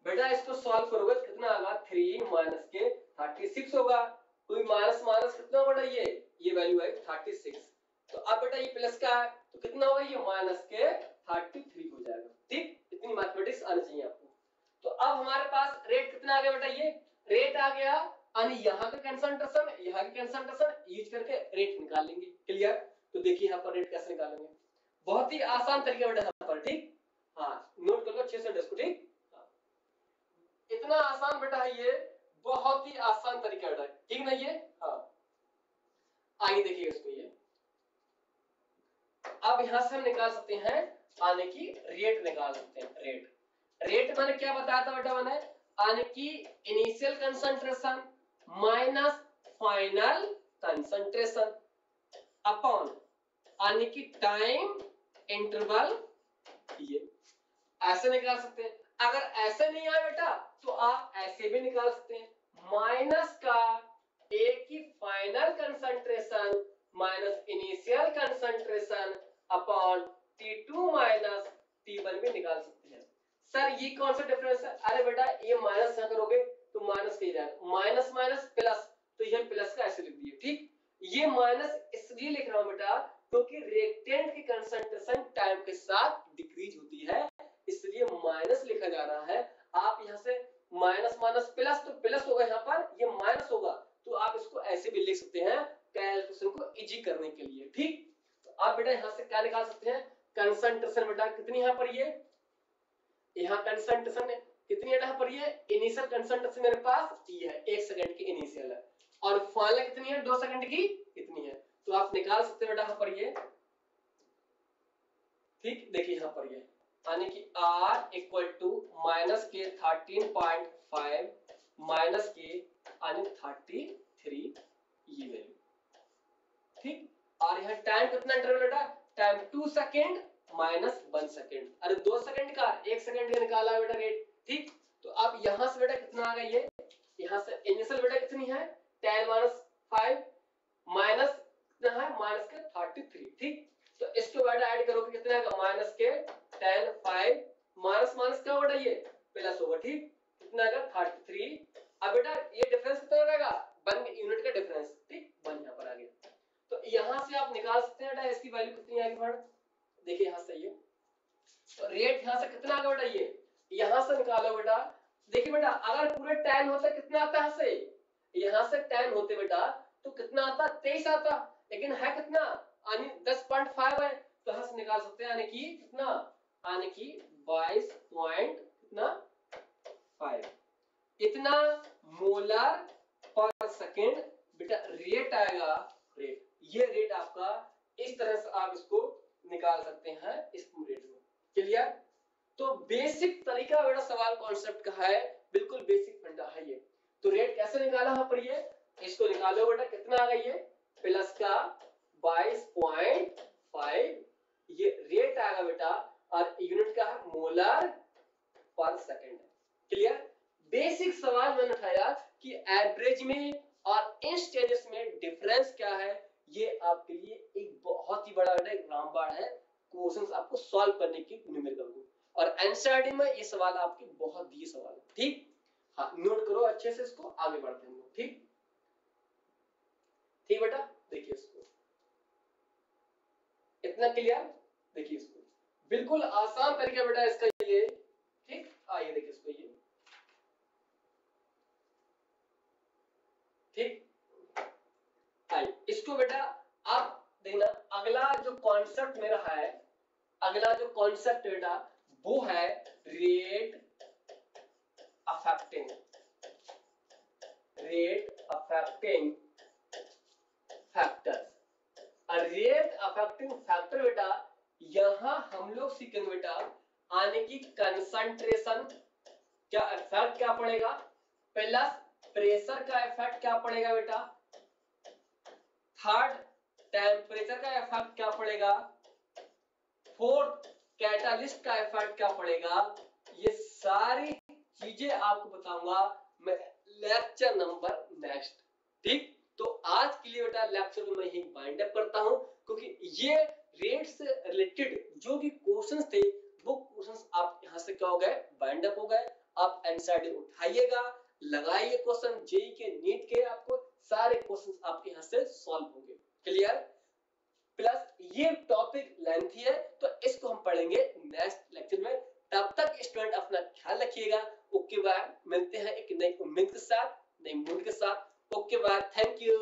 बेटा इसको सॉल्व करोगे, कितना आएगा? थ्री माइनस के थर्टी सिक्स होगा। कोई माइनस माइनस कितना बेटा ये? ये वैल्यू है थर्टी सिक्स तो अब बेटा ये प्लस का है तो कितना होगा ये? माइनस के थर्टी थ्री हो जाएगा। ठीक? इतनी मैथमेटिक्स आनी चाहिए आपको। तो अब हमारे पास रेट कितना आ गया ये रेट आ गया, यानी यहाँ का कंसंट्रेशन यहाँ की कंसंट्रेशन यूज़ करके रेट निकाल लेंगे। क्लियर तो देखिए यहाँ पर रेट कैसे निकालेंगे। बहुत ही आसान तरीका बेटा यहाँ पर, ठीक? हाँ नोट कर लो, अच्छे से दस को ठीक? हाँ। इतना आसान बेटा है ये, बहुत ही आसान तरीका बेटा। ठीक ना ये? हाँ। आगे देखिए इसको ये। अब यहाँ से हम निकाल सकते हैं आने की रेट निकाल सकते हैं रेट रेट मैंने क्या बताया था बेटा मैंने? आने की initial concentration minus final concentration upon आने की टाइम इंटरवल ये. ऐसे निकाल सकते हैं. अगर ऐसे नहीं आए बेटा तो आप ऐसे भी निकाल सकते हैं. माइनस का एक ही final concentration minus initial concentration upon minus t one भी निकाल सकते हैं। सर, ये कौन सा डिफरेंस है? अरे बेटा, ये माइनस क्या करोगे तो माइनस का जाएगा। माइनस माइनस प्लस तो ये प्लस का ऐसे लिख दिए, ठीक? ये माइनस इसलिए लिख रहा हूँ बेटा क्योंकि रिएक्टेंट की कंसंट्रेशन टाइम के साथ डिक्रीज होती है। इसलिए माइनस लिखा जा रहा है। आप यहाँ से माइनस माइनस प्लस तो प्लस होगा यहाँ पर। ये माइनस होगा तो आप इसको ऐसे भी लिख सकते हैं कैलकुलेशन को इजी करने के लिए, ठीक? तो आप बेटा यहाँ से क्या निकाल सकते हैं? कंसंट्रेशन बेटा कितनी यहाँ पर ये? यहाँ कंसंट्रेशन कितनी है यहाँ पर ये? इनिशियल कंसंट्रेशन मेरे पास ये है, एक सेकंड की इनिशियल है। और फाइनल कितनी है? दो सेकंड की कितनी है? तो आप निकाल सकते हैं बेटा यहाँ पर ये। ठीक, देखिए यहाँ पर ये। यानी कि r इक्वल टू माइनस के थर्टीन पॉइंट फाइव माइनस के यानी थर्टी थ्री ये वैल्यू ठीक, और यहाँ टाइम कितना इंटरवल बेटा? Time two second minus one second अरे दो सेकेंड का, एक सेकेंड का निकाला बेटा रेट ठीक? तो अब यहाँ से बेटा कितना आ गया ये? यहाँ से इनिशियल बेटा कितनी है? टेन माइनस फाइव माइनस कितना है? माइनस के थर्टी थ्री ठीक? तो इसको बेटा ऐड करोगे कितना आएगा माइनस के टेन फाइव माइनस माइनस क्या होगा ये? प्लस होगा ठीक? कितना आएगा थर्टी थ्री अब बेटा ये डिफरेंस कितना रहेगा वन यूनिट का डिफरेंस ठीक? वन यहाँ पर आ गया। तो यहाँ से आप निकाल सकते हैं बेटा, इसकी वैल्यू कितनी आएगी बढ़ देखिए यहाँ से ये तो रेट यहाँ से कितना आएगा बेटा ये यहाँ से निकालो बेटा। देखिए बेटा, अगर पूरे टेन होते कितना आता है से? यहाँ से टेन होते बेटा तो कितना आता? तेईस आता। लेकिन है कितना? यानी दस पॉइंट फाइव है। तो यहाँ से निकाल सकते हैं यानी कि कितना? यानी कि बाईस पॉइंट कितना? फाइव। इतना मोलर पर सेकेंड बेटा रेट आएगा। रेट ये रेट आपका इस तरह से आप इसको निकाल सकते हैं इस रेट में क्लियर? तो बेसिक तरीका बेटा सवाल कॉन्सेप्ट का है, बिल्कुल बेसिक फंडा है ये। तो रेट कैसे निकाला यहाँ पर ये? इसको निकालो बेटा, कितना आ गई है प्लस का बाईस पॉइंट फाइव ये रेट आएगा बेटा, और यूनिट का है मोलर पर सेकेंड क्लियर? बेसिक सवाल मैंने उठाया कि एवरेज में और इंस्टेनियस में डिफरेंस क्या है? ये आपके लिए एक बहुत ही बड़ा एक रामबाण है। क्वेश्चंस आपको सॉल्व करने की न्यूमेरिकल को और एनसीईआरटी में ये सवाल आपके बहुत दिए सवाल है, ठीक? हाँ नोट करो अच्छे से इसको, आगे बढ़ते हैं ठीक? ठीक बेटा? देखिए इसको। इतना क्लियर देखिए इसको। बिल्कुल आसान तरीका बेटा इसका ये, ठीक? आइए देखिए इसको, ये ठीक आइए इसको बेटा आप देखना, अगला जो कॉन्सेप्ट मेरा है, अगला जो कॉन्सेप्ट बेटा, वो है rate affecting rate affecting factors rate affecting factor बेटा, यहाँ हम लोग सीखेंगे बेटा, आने की कंसंट्रेशन क्या इफ़ेक्ट क्या पड़ेगा? प्लस प्रेशर का इफ़ेक्ट क्या पड़ेगा बेटा? थर्ड टेम्परेचर का इफ़ेक्ट क्या पड़ेगा? फोर्थ कैटालिस्ट का इफ़ेक्ट क्या पड़ेगा? ये सारी चीज़ें आपको बताऊँगा मैं लेक्चर नंबर नेक्स्ट। ठीक? तो आज के लिए बेटा लेक्चर को मैं यही बाइंड अप करता हूँ, क्योंकि ये रेट से रिलेटेड जो भी क्वेश्चंस थे, वो क्वेश्चंस आप यहाँ से क्या हो गए? बाइंड अप हो गए। आप एनसीईआरटी उठाइएगा, लगाइए क्वेश्चन जेई के नीट के आपको सारे क्वेश्चन आपके यहाँ से सॉल्व होंगे। क्लियर प्लस ये टॉपिक लेंथी है तो इसको हम पढ़ेंगे नेक्स्ट लेक्चर में। तब तक स्टूडेंट अपना ख्याल रखिएगा। Okay bye. मिलते हैं एक नई उम्मीद के साथ, नई मूड के साथ। Okay bye. Thank you